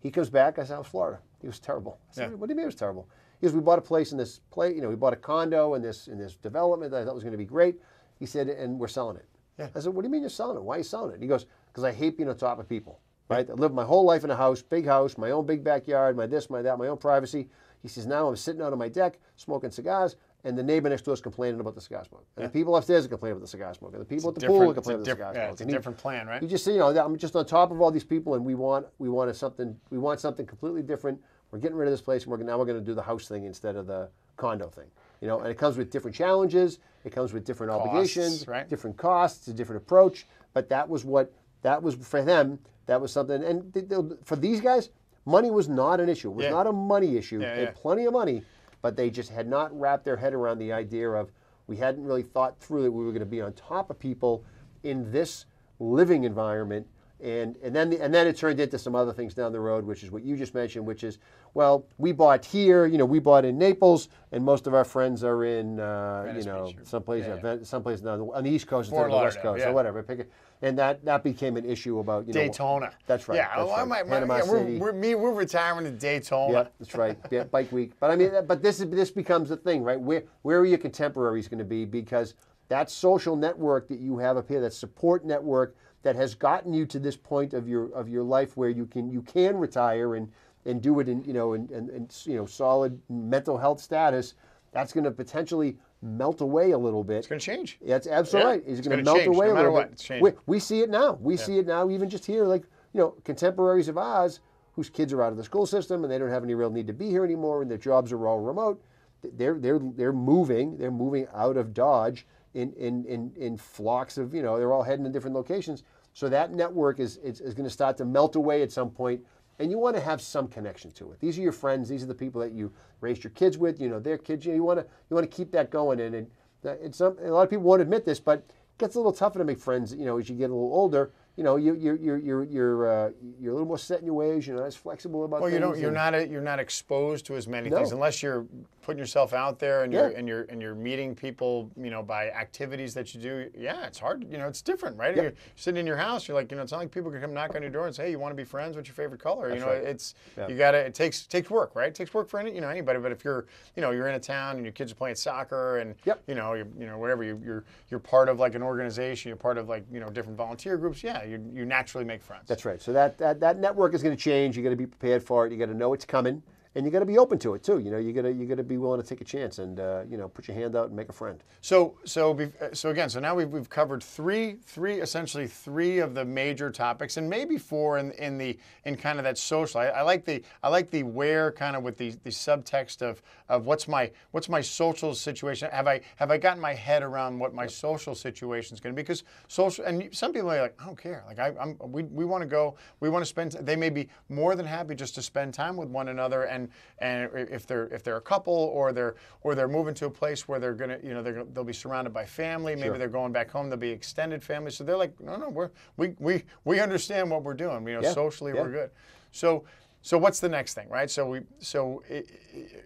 He comes back. I said, "How's Florida?" He was terrible. I said, Yeah. "What do you mean it was terrible?" He goes, "We bought a place in this place. You know, we bought a condo in this in this development that I thought was going to be great." He said, "And we're selling it." Yeah. I said, "What do you mean you're selling it? Why are you selling it?" He goes, "Because I hate being on top of people." Right? I lived my whole life in a house, big house, my own big backyard, my this, my that, my own privacy. He says, now I'm sitting out on my deck smoking cigars, and the neighbor next door is complaining about the cigar smoke. And the people upstairs are complaining about the cigar smoke. And the people at the pool are it's complaining about the cigar yeah, smoke. it's a he- different plan, right? You just see, you know, I'm just on top of all these people, and we want we want something we want something completely different. We're getting rid of this place, and we're now we're going to do the house thing instead of the condo thing. You know, and it comes with different challenges. It comes with different obligations, right. different costs, a different approach. But that was what that was for them. That was something, and th- th- for these guys, money was not an issue. It was Yeah. not a money issue. Yeah, they had yeah. plenty of money, but they just had not wrapped their head around the idea of we hadn't really thought through that we were going to be on top of people in this living environment. And, and then and then it turned into some other things down the road, which is what you just mentioned, which is well, we bought here, you know, we bought in Naples, and most of our friends are in, uh, you know, or- someplace, yeah, uh, Ven- someplace the, on the East Coast Fort instead of the West Coast yeah. or whatever. Pick it. And that that became an issue about you know Daytona. That's right. Yeah, that's well, right. might- might- Panama yeah, we're, we're, me, we're retiring to Daytona. Yeah, that's right. Yeah, bike week. But I mean, but this is this becomes the thing, right? Where where are your contemporaries going to be? Because that social network that you have up here, that support network that has gotten you to this point of your of your life where you can you can retire and and do it in you know in, in, in you know solid mental health status. That's going to potentially melt away a little bit. It's going to change. That's absolutely Yeah, right. It's it's going to melt change, away no a little what, bit. it's we, we see it now. We see it now, even just here, like you know, contemporaries of ours whose kids are out of the school system and they don't have any real need to be here anymore, and their jobs are all remote. They're they're they're moving. They're moving out of Dodge in in in, in flocks of you know. They're all heading to different locations. So that network is is, is going to start to melt away at some point. And you want to have some connection to it. These are your friends. These are the people that you raised your kids with. You know their kids. You, know, you want to you want to keep that going. And it, it's some, a lot of people won't admit this, but it gets a little tougher to make friends. You know, as you get a little older. You know, you you you you're you're uh, you're a little more set in your ways. You're not as flexible about Well, you things. don't. You're and- not. A, you're not exposed to as many No. things unless you're putting yourself out there and you're and you're and you're meeting people. You know, by activities that you do. Yeah, it's hard. You know, it's different, right? Yeah. You're sitting in your house. You're like, you know, it's not like people can come knock on your door and say, "Hey, you want to be friends? What's your favorite color?" you know, right. it's Yeah. you gotta. It takes takes work, right? It takes work for any you know anybody. But if you're you know you're in a town and your kids are playing soccer and Yep. you know you you know whatever you, you're you're part of like an organization. You're part of like you know different volunteer groups. Yeah, you you naturally make friends. That's right. So that, that, that network is going to change. You got to be prepared for it. You got to know it's coming, and you got to be open to it too. You know, you got to you got to be willing to take a chance and uh, you know put your hand out and make a friend. So, so, uh, so again, so now we've, we've covered three, three, essentially three of the major topics, and maybe four in, in the in kind of that social. I, I like the I like the where kind of with the, the subtext of of what's my what's my social situation. Have I have I gotten my head around what my social situation is going to be? Because social, and some people are like, I don't care. Like I, I'm, we, we want to go, we want to spend. They may be more than happy just to spend time with one another, and and if they're if they're a couple or they're or they're moving to a place where they're gonna, you know, they're, gonna- they'll be surrounded by family. Maybe Sure. they're going back home. They'll be extended family. So they're like, no, no, we're we we we understand what we're doing. You know, Yeah, socially yeah. we're good. So so what's the next thing, right? So we so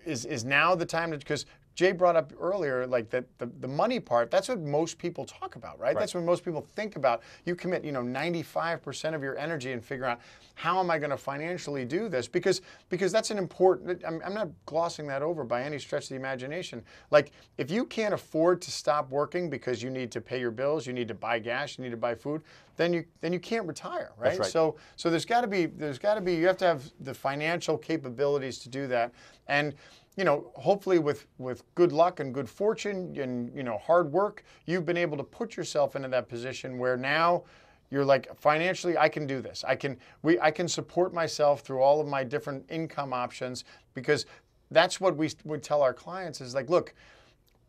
is is now the time to because Jay brought up earlier, like that the, the money part, that's what most people talk about, right? That's what most people think about. You commit, you know, 95% of your energy in figuring out how am I going to financially do this? Because because that's an important I'm, I'm not glossing that over by any stretch of the imagination. Like if you can't afford to stop working because you need to pay your bills, you need to buy gas, you need to buy food, then you then you can't retire, right? right. So so there's got to be there's got to be you have to have the financial capabilities to do that. And you know, hopefully with with good luck and good fortune and you know hard work, you've been able to put yourself into that position where now you're like financially I can do this. I can we I can support myself through all of my different income options because that's what we would tell our clients is like, look,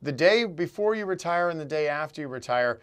the day before you retire and the day after you retire,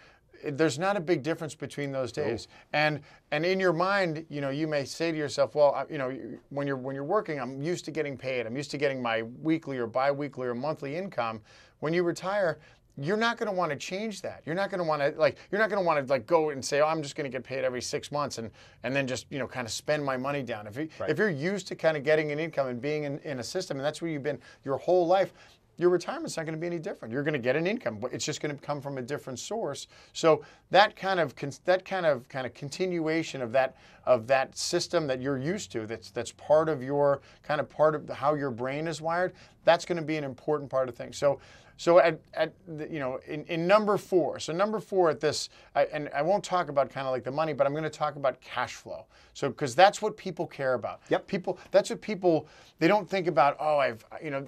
there's not a big difference between those days. And and in your mind, you know, you may say to yourself, well, you know, when you're when you're working, I'm used to getting paid. I'm used to getting my weekly or biweekly or monthly income. When you retire, you're not going to want to change that. You're not going to want to like you're not going to want to like go and say, "Oh, I'm just going to get paid every 6 months and and then just, you know, kind of spend my money down." If you, right. if you're used to kind of getting an income and being in, in a system and that's where you've been your whole life, your retirement's not going to be any different. You're going to get an income, but it's just going to come from a different source. So that kind of that kind of kind of continuation of that of that system that you're used to, that's that's part of your kind of part of how your brain is wired. That's going to be an important part of things. So so at, at the, you know in, in number four, so number four at this, I, and I won't talk about kind of like the money, but I'm going to talk about cash flow. So because that's what people care about. Yep. People, that's what people they don't think about. Oh, I've you know,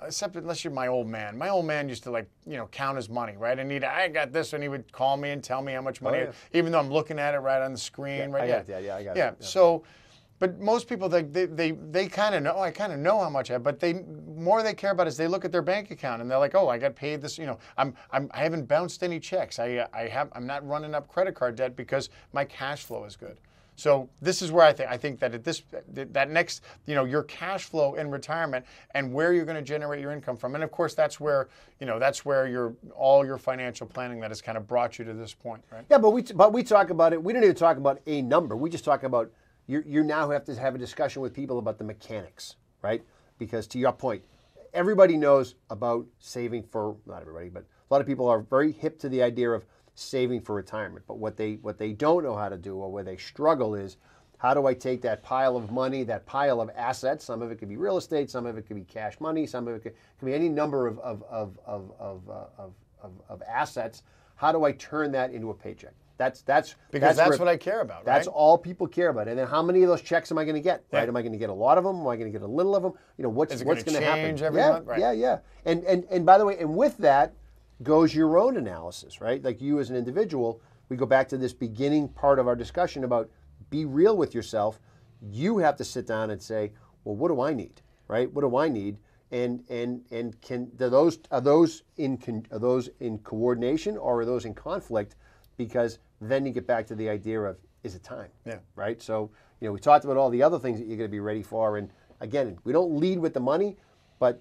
except unless you're my old man. My old man used to like you know count his money, right? And he'd I got this, and he would call me and tell me how much oh, money, Oh, yeah. even though I'm looking at it right on the screen, Yeah, right? I got it, yeah, yeah, I got it, yeah. yeah. So. But most people, they, they, they, they kind of know, I kind of know how much I have, but they, more they care about is they look at their bank account and they're like, oh, I got paid this, you know, I'm, I'm, I haven't bounced any checks. I, uh, I have, I'm not running up credit card debt because my cash flow is good. So this is where I think, I think that at this, that next, you know, your cash flow in retirement and where you're going to generate your income from. And of course, that's where, you know, that's where your, all your financial planning that has kind of brought you to this point, right? Yeah, but we but we talk about it. We don't even talk about a number. We just talk about you. You now have to have a discussion with people about the mechanics, right? Because to your point, everybody knows about saving for not everybody, but a lot of people are very hip to the idea of saving for retirement. But what they what they don't know how to do, or where they struggle, is how do I take that pile of money, that pile of assets? Some of it could be real estate, some of it could be cash money, some of it could, could be any number of of of of of, uh, of, of, of assets. How do I turn that into a paycheck? That's that's Because that's, where- what I care about, that's right? all people care about. And then how many of those checks am I going to get? Right? Yeah. Am I going to get a lot of them? Am I going to get a little of them? You know, what's what's gonna happen? change every yeah, month? Right. yeah, yeah. And and and by the way, and with that goes your own analysis, right? Like you as an individual, we go back to this beginning part of our discussion about be real with yourself. You have to sit down and say, well, what do I need? Right? What do I need? And and and can do those are those in are those in coordination or are those in conflict? Because then you get back to the idea of is it time? Yeah. Right. So you know we talked about all the other things that you're going to be ready for, and again, we don't lead with the money, but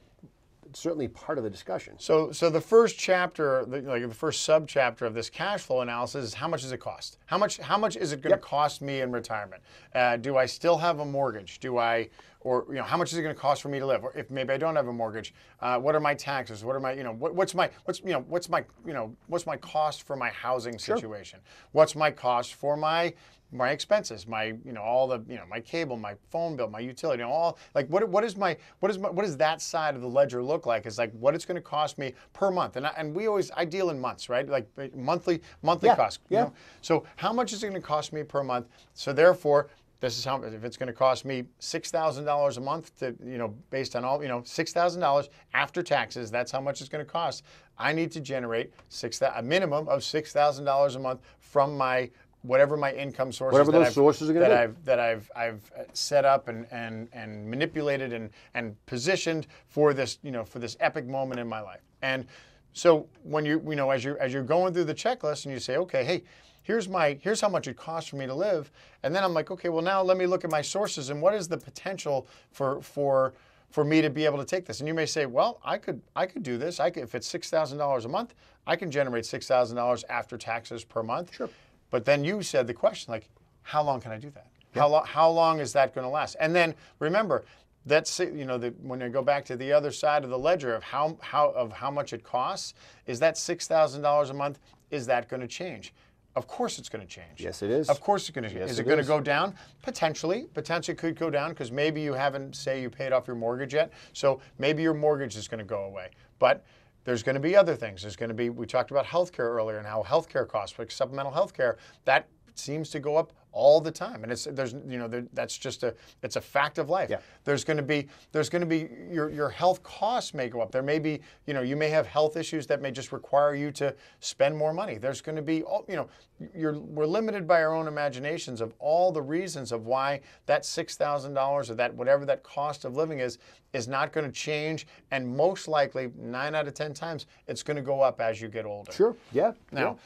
it's certainly part of the discussion. So, so the first chapter, the, like the first sub chapter of this cash flow analysis is how much does it cost? How much? How much is it going to Yep. cost me in retirement? Uh, do I still have a mortgage? Do I, or you know, how much is it going to cost for me to live? Or if maybe I don't have a mortgage, uh, what are my taxes? What are my, you know, what, what's my, what's you know, what's my, you know, what's my cost for my housing situation? What's my cost for my my expenses, my you know all the you know my cable, my phone bill, my utility, you know, all like what what is my what is my, what does that side of the ledger look like? Is like what it's going to cost me per month, and I, and we always I deal in months, right? Like monthly monthly Yeah, cost. you yeah. know? So how much is it going to cost me per month? So therefore. This is how if it's going to cost me six thousand dollars a month to you know based on all you know six thousand dollars after taxes. That's how much it's going to cost. I need to generate six a minimum of six thousand dollars a month from my whatever my income sources Whatever that those I've- sources are gonna that be. I've that I've I've uh, set up and and and manipulated and and positioned for this you know for this epic moment in my life. And so when you you know as you're as you're going through the checklist and you say okay hey here's my here's how much it costs for me to live and then I'm like okay well now let me look at my sources and what is the potential for for for me to be able to take this and you may say well I could I could do this I could if it's six thousand dollars a month I can generate six thousand dollars after taxes per month Sure. but then you said the question like, how long can I do that? How long? How long is that going to last? And then remember, that's you know the, when I go back to the other side of the ledger of how how of how much it costs, is that six thousand dollars a month? Is that going to change? Of course, it's going to change. Yes, it is. Of course, it's going to change. Yes, is it it going to go down? Potentially, potentially could go down because maybe you haven't say you paid off your mortgage yet. So maybe your mortgage is going to go away. But there's going to be other things. There's going to be we talked about healthcare earlier and how healthcare costs, like supplemental healthcare, that seems to go up all the time. And it's there's you know there, that's just a it's a fact of life. Yeah. there's going to be there's going to be your your health costs may go up. There may be you know you may have health issues that may just require you to spend more money. There's going to be all you know you're we're limited by our own imaginations of all the reasons of why that $6000 or that whatever that cost of living is is not going to change. And most likely 9 out of 10 times it's going to go up as you get older. Sure. Yeah. now,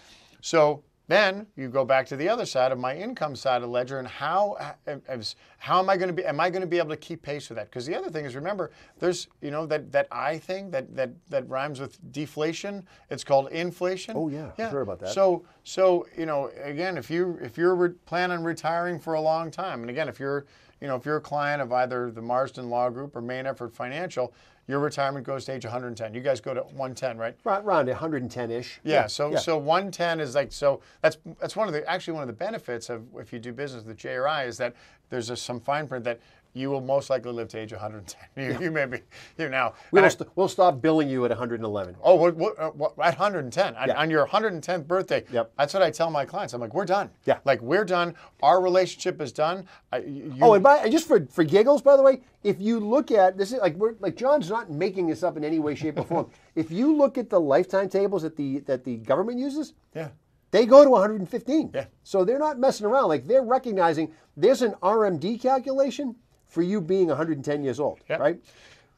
so then you go back to the other side of my income side of ledger, and how uh, how am I going to be? Am I going to be able to keep pace with that? Because the other thing is, remember, there's you know that that I thing that that that rhymes with deflation. It's called inflation. Oh, yeah. I've heard about that. So so you know again, if you if you're re- planning on retiring for a long time, and again, if you're you know if you're a client of either the Marsden Law Group or Main Effort Financial, your retirement goes to age 110. You guys go to 110, right? Right, around 110-ish. Yeah, so so 110 is like so that's that's one of the actually one of the benefits of if you do business with JRI is that there's a, some fine print that you will most likely live to age 110. You, you may be you now. We will st- we'll stop billing you at 111. Oh, what, what, uh, what, at 110 on, Yeah. on your 110th birthday. Yep. That's what I tell my clients. I'm like, we're done. Yeah. Like we're done. Our relationship is done. I, you, Oh, and, by, just for, for giggles, by the way, if you look at this, is like we're like John's not making this up in any way, shape, or form. if you look at the lifetime tables that the that the government uses, yeah. they go to 115. Yeah. So they're not messing around. Like they're recognizing there's an RMD calculation for you being 110 years old, Yep. right?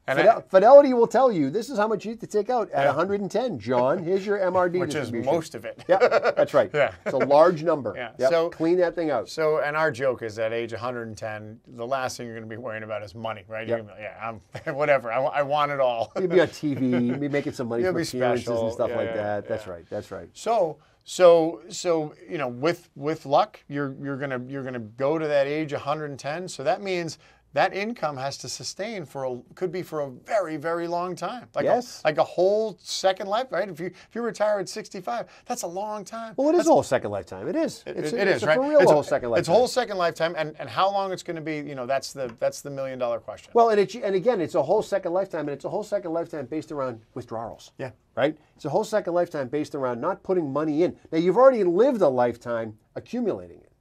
And Fidel- I- Fidelity will tell you this is how much you have to take out at Yeah. 110. John, here's your MRD Which is most of it. Yeah, that's right. Yeah. It's a large number. Yeah. Yep. So- clean that thing out. So, and our joke is that age 110, the last thing you're going to be worrying about is money, right? Yep. like, yeah, I'm, whatever. I, I want it all. You'll be on TV, you'll be making some money You'll from appearances special. and stuff Yeah, like yeah, that. That's right. That's right. So, so, so you know, with with luck, you're you're gonna you're gonna go to that age 110. So that means that income has to sustain for a could be for a very very long time, like Yes. a, like a whole second life, right? If you if you retire at 65, that's a long time. Well, it is a whole second lifetime. It is. It's, It- a, it it's is a right. real it's whole second lifetime. It's a whole second lifetime, and, and how long it's going to be, you know, that's the that's the million dollar question. Well, and, it, and again, it's a whole second lifetime, and it's a whole second lifetime based around withdrawals. Yeah. Right? It's a whole second lifetime based around not putting money in. Now, you've already lived a lifetime accumulating it.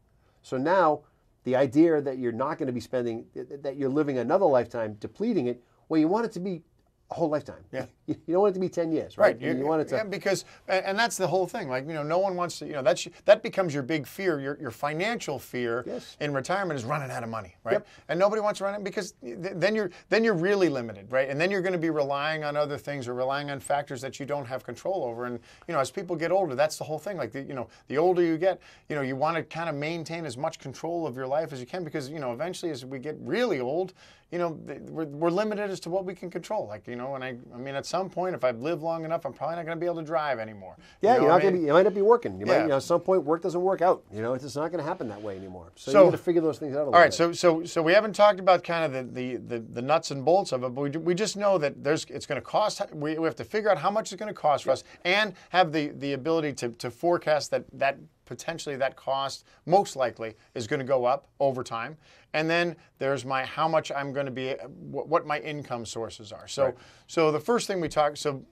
So now, the idea that you're not going to be spending, that you're living another lifetime depleting it, well, you want it to be a whole lifetime. Yeah. You, you don't want it to be 10 years, right? Right. You, you want it to. yeah, because and, and that's the whole thing. Like you know, no one wants to. You know, that's that becomes your big fear. Your your financial fear Yes. in retirement is running out of money, right? Yep. And nobody wants to run it because th- then you're then you're really limited, right? And then you're going to be relying on other things or relying on factors that you don't have control over. And you know, as people get older, that's the whole thing. Like the, you know, the older you get, you know, you want to kind of maintain as much control of your life as you can because you know, eventually, as we get really old. You know, we're, we're limited as to what we can control. Like, you know, and I, I mean, at some point, if I've lived long enough, I'm probably not going to be able to drive anymore. Yeah, you know you're what not I gonna be. You might not be working. You might, Yeah. you know, at some point, work doesn't work out. You know, it's just not going to happen that way anymore. So, So- you got to figure those things out a little All right, bit. so so so we haven't talked about kind of the, the, the, the nuts and bolts of it, but we, do- we just know that there's it's going to cost. We, we have to figure out how much it's going to cost for us, and have the the ability to, to forecast that that potentially that cost most likely is going to go up over time. And then there's my how much I'm going to be, what, my income sources are. So so the first thing we talk so.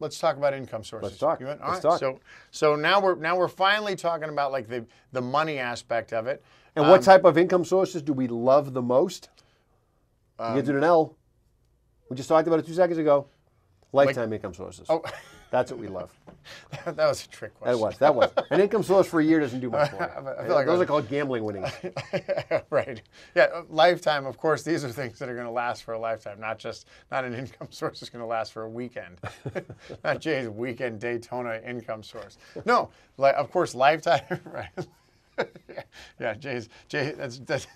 Let's talk about income sources. Let's talk. You all Let's right, talk. So, so now we're now we're finally talking about like the the money aspect of it. And Um, what type of income sources do we love the most? you get to an L. We just talked about it two seconds ago. Lifetime income sources. Oh. That's what we love. that was a trick question. That was. That was. An income source for a year doesn't do much for I you. feel like Those I- are called gambling winnings. right. Yeah. Lifetime. Of course, these are things that are going to last for a lifetime, not just not an income source that's going to last for a weekend. not Jay's weekend Daytona income source. No. Li- of course, lifetime. Right. yeah, yeah. Jay's Jay. That's that's.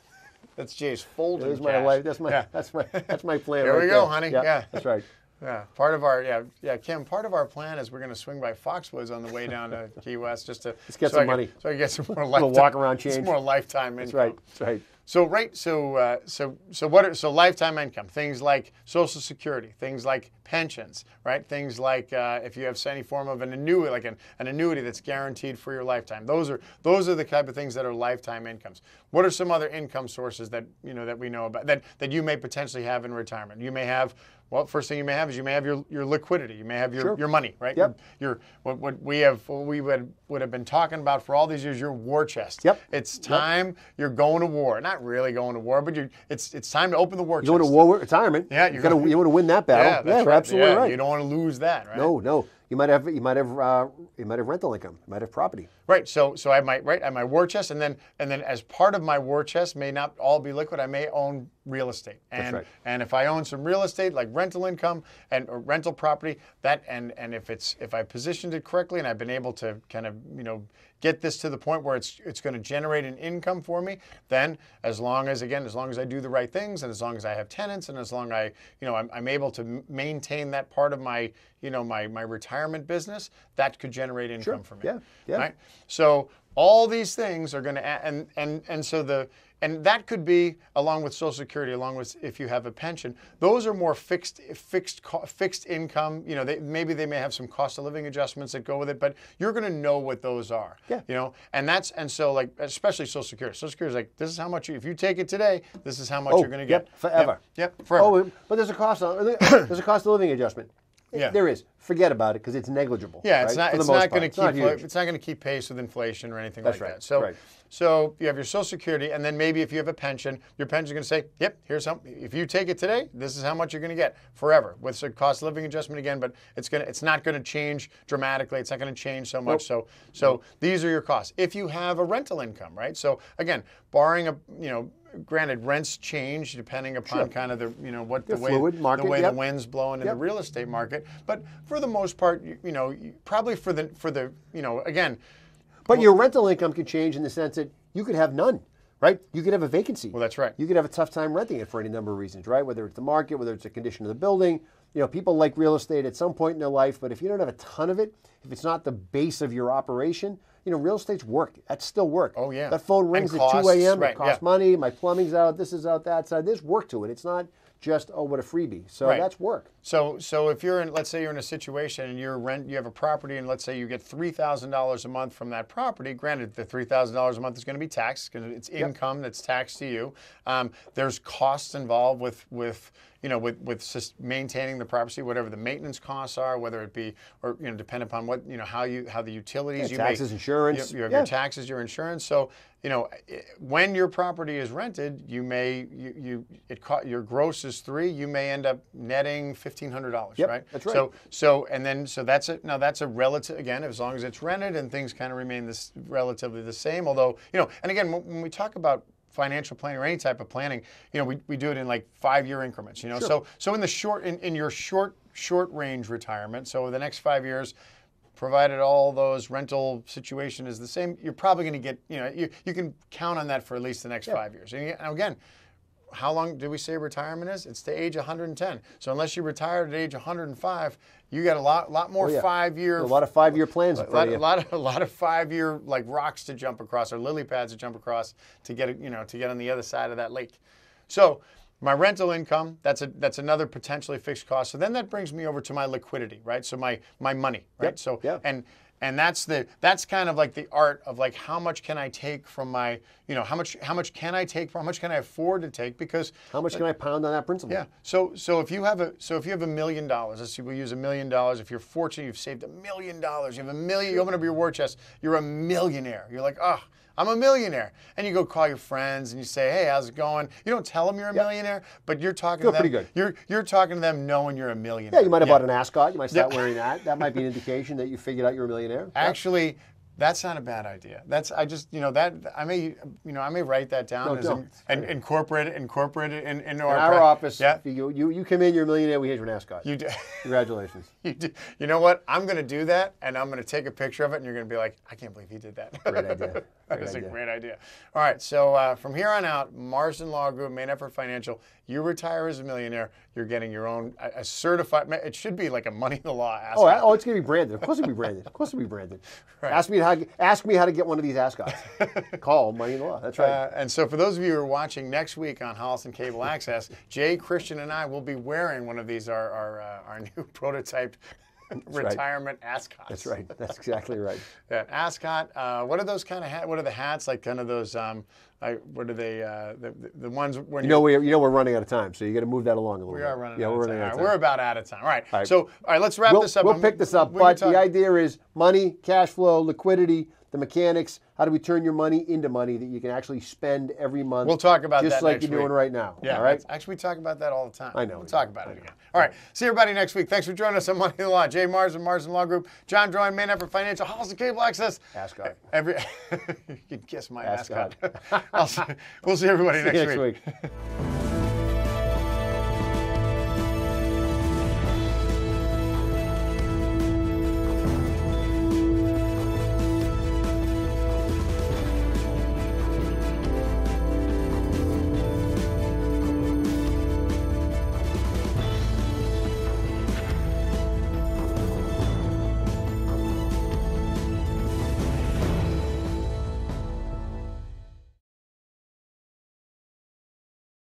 That's Jay's folding There's my life. That's my. Yeah. That's my. That's my plan. There right we go, there. honey. Yeah. That's right. Yeah, part of our yeah yeah Kim. Part of our plan is we're going to swing by Foxwoods on the way down to Key West just to get so some I can- money. so I can get some more lifetime walk around Some change. more lifetime That's income. right. That's right. So right, so uh, so so what are so lifetime income? Things like Social Security, things like pensions, right? Things like uh, if you have any form of an annuity, like an, an annuity that's guaranteed for your lifetime. Those are those are the type of things that are lifetime incomes. What are some other income sources that you know that we know about that that you may potentially have in retirement? You may have well, first thing you may have is you may have your, your liquidity. You may have your, Sure. your money, right? Yep. Your, your what, what we have what we would would have been talking about for all these years. Your war chest. Yep. It's time you're going to war. Not really going to war, but you're it's it's time to open the war You chest. go to war retirement. Yeah, you you're gotta, gonna- you want to win that battle. Yeah, that's you're right. absolutely Yeah, right. You don't want to lose that, right? No, no. You might have you might have uh, you might have rental income. You might have property. Right. So so I have my right I have my war chest, and then and then as part of my war chest may not all be liquid. I may own real estate, and right. and if I own some real estate like rental income and or rental property, that and and if it's if I positioned it correctly and I've been able to kind of you know get this to the point where it's it's going to generate an income for me, then as long as again as long as I do the right things and as long as I have tenants and as long as I you know I'm, I'm able to maintain that part of my you know my my retirement business, that could generate income for me. Yeah, yeah. Right? So all these things are going to and and and so the and that could be along with Social Security, along with if you have a pension. Those are more fixed fixed fixed income. You know, they, maybe they may have some cost of living adjustments that go with it, but you're going to know what those are. Yeah. You know, and that's and so like especially Social Security. Social Security is like this is how much you, if you take it today, this is how much Oh, you're going to yep, get forever. Yep, yep oh, forever. Oh, but there's a cost. Of, there's a cost of living adjustment. Yeah. There is. Forget about it because it's negligible. Yeah, it's right? not. It's not going to keep. not. It's not going to keep pace with inflation or anything That's like right, that. So, right. so you have your Social Security, and then maybe if you have a pension, your pension is going to say, "Yep, here's how. If you take it today, this is how much you're going to get forever with a cost of living adjustment again. But it's going to. It's not going to change dramatically. It's not going to change so much. So, so these are your costs. If you have a rental income, right? So again, barring a you know. Granted, rents change depending upon kind of the you know what the The way market, the way yep. the wind's blowing in the real estate market. But for the most part, you, you know, probably for the for the you know again, But your rental income can change in the sense that you could have none, right? You could have a vacancy. Well, that's right. You could have a tough time renting it for any number of reasons, right? Whether it's the market, whether it's the condition of the building. You know, people like real estate at some point in their life, but if you don't have a ton of it, if it's not the base of your operation, you know, real estate's work. That's still work. Oh, yeah. That phone rings at 2 a.m. right, it costs yeah. money. My plumbing's out. This is out. That side. There's work to it. It's not just oh, what a freebie. So Right. that's work. So, so if you're in, let's say you're in a situation and you're rent, you have a property, and let's say you get three thousand dollars a month from that property. Granted, the three thousand dollars a month is going to be taxed because it's income that's taxed to you. Um, there's costs involved with with you know with with sus- maintaining the property, whatever the maintenance costs are, whether it be or you know depend upon what you know how you how the utilities Yeah, you taxes, make, insurance, you, you have yeah. your taxes, your insurance. So you know eh, when your property is rented, you may you, you it co- your gross is three, you may end up netting fifteen hundred dollars, Yep, right? that's right. So so and then so that's it. Now that's a relative again, as long as it's rented and things kind of remain this relatively the same. Although you know, and again, when we talk about financial planning or any type of planning, you know, we, we do it in like five year increments. You know, so so in the short in, in your short short range retirement, so the next five years. Provided all those rental situation is the same, you're probably going to get, you know, you, you can count on that for at least the next five years. And again, how long do we say retirement is? It's to age 110. So unless you retired at age 105, you got a lot, lot more Oh, yeah. five-year, A lot of five-year plans a lot, of a lot of a lot of five-year like rocks to jump across or lily pads to jump across to get, you know, to get on the other side of that lake. So my rental income, that's a that's another potentially fixed cost. So then that brings me over to my liquidity, right? So my my money, right? Yep, So yep. and and that's the that's kind of like the art of like how much can I take from my you know how much how much can I take how much can I afford to take because How much can I pound on that principle? yeah. So so if you have a so if you have a million dollars, let's see, we'll use a million dollars. If you're fortunate, you've saved a million dollars. You have a million. You open up your war chest. You're a millionaire. You're like, oh, I'm a millionaire. And you go call your friends and you say, hey, how's it going? You don't tell them you're a millionaire, but you're talking Feel to them. pretty good. You're you're talking to them knowing you're a millionaire. Yeah, you might have bought an ascot. You might start wearing that. That might be an indication that you figured out you're a millionaire. Actually, that's not a bad idea. That's I just you know that I may you know I may write that down No, in- and incorporate it incorporate it in, into In our, our office, Yeah, you, you you come in, you're a millionaire. We hand you an ascot. you do. Congratulations. You, do, you know what? I'm going to do that, and I'm going to take a picture of it, and you're going to be like, I can't believe he did that. Great idea. that Great is a great idea. All right, so uh, from here on out, Marsden Law Group, Main Effort Financial, you retire as a millionaire. you're getting your own a, a certified. It should be like a money in the law ascot. Oh, I- oh, it's gonna be branded. Of course, it'll be branded. Of course, it'll be branded. Ask me how. Ask me how to get one of these ascots. Call Money in the Law. That's right. Uh, and so, for those of you who are watching next week on Holliston Cable Access, Jay, Christian, and I will be wearing one of these our our, uh, our new prototype right. retirement ascots. That's right. That's exactly right. Yeah, ascot. Uh, what are those kind of hats? What are the hats like? Kind of those. Um, like, what are they? Uh, the, the, ones when You know, we you know we're running out of time, so you got to move that along a little we bit. are running. Yeah, out we're of time. running out All of right. We're about out of time. All right. right. So, all right, let's wrap we'll, this up. We'll and pick this up, but the idea is money, cash flow, liquidity, the mechanics. How do we turn your money into money that you can actually spend every month? We'll talk about just that like you're doing right now. Yeah, all right. Actually, we talk about that all the time. I know We'll talk about it again. All right. See everybody next week. Thanks for joining us on Money in the Law. Jay Marsden Mars and Law Group. John Drohan, Main Effort Financial, Holliston Cable Access. Ascot. Every you can kiss my Ascot. ascot. I'll see, we'll see everybody See next, next week. week.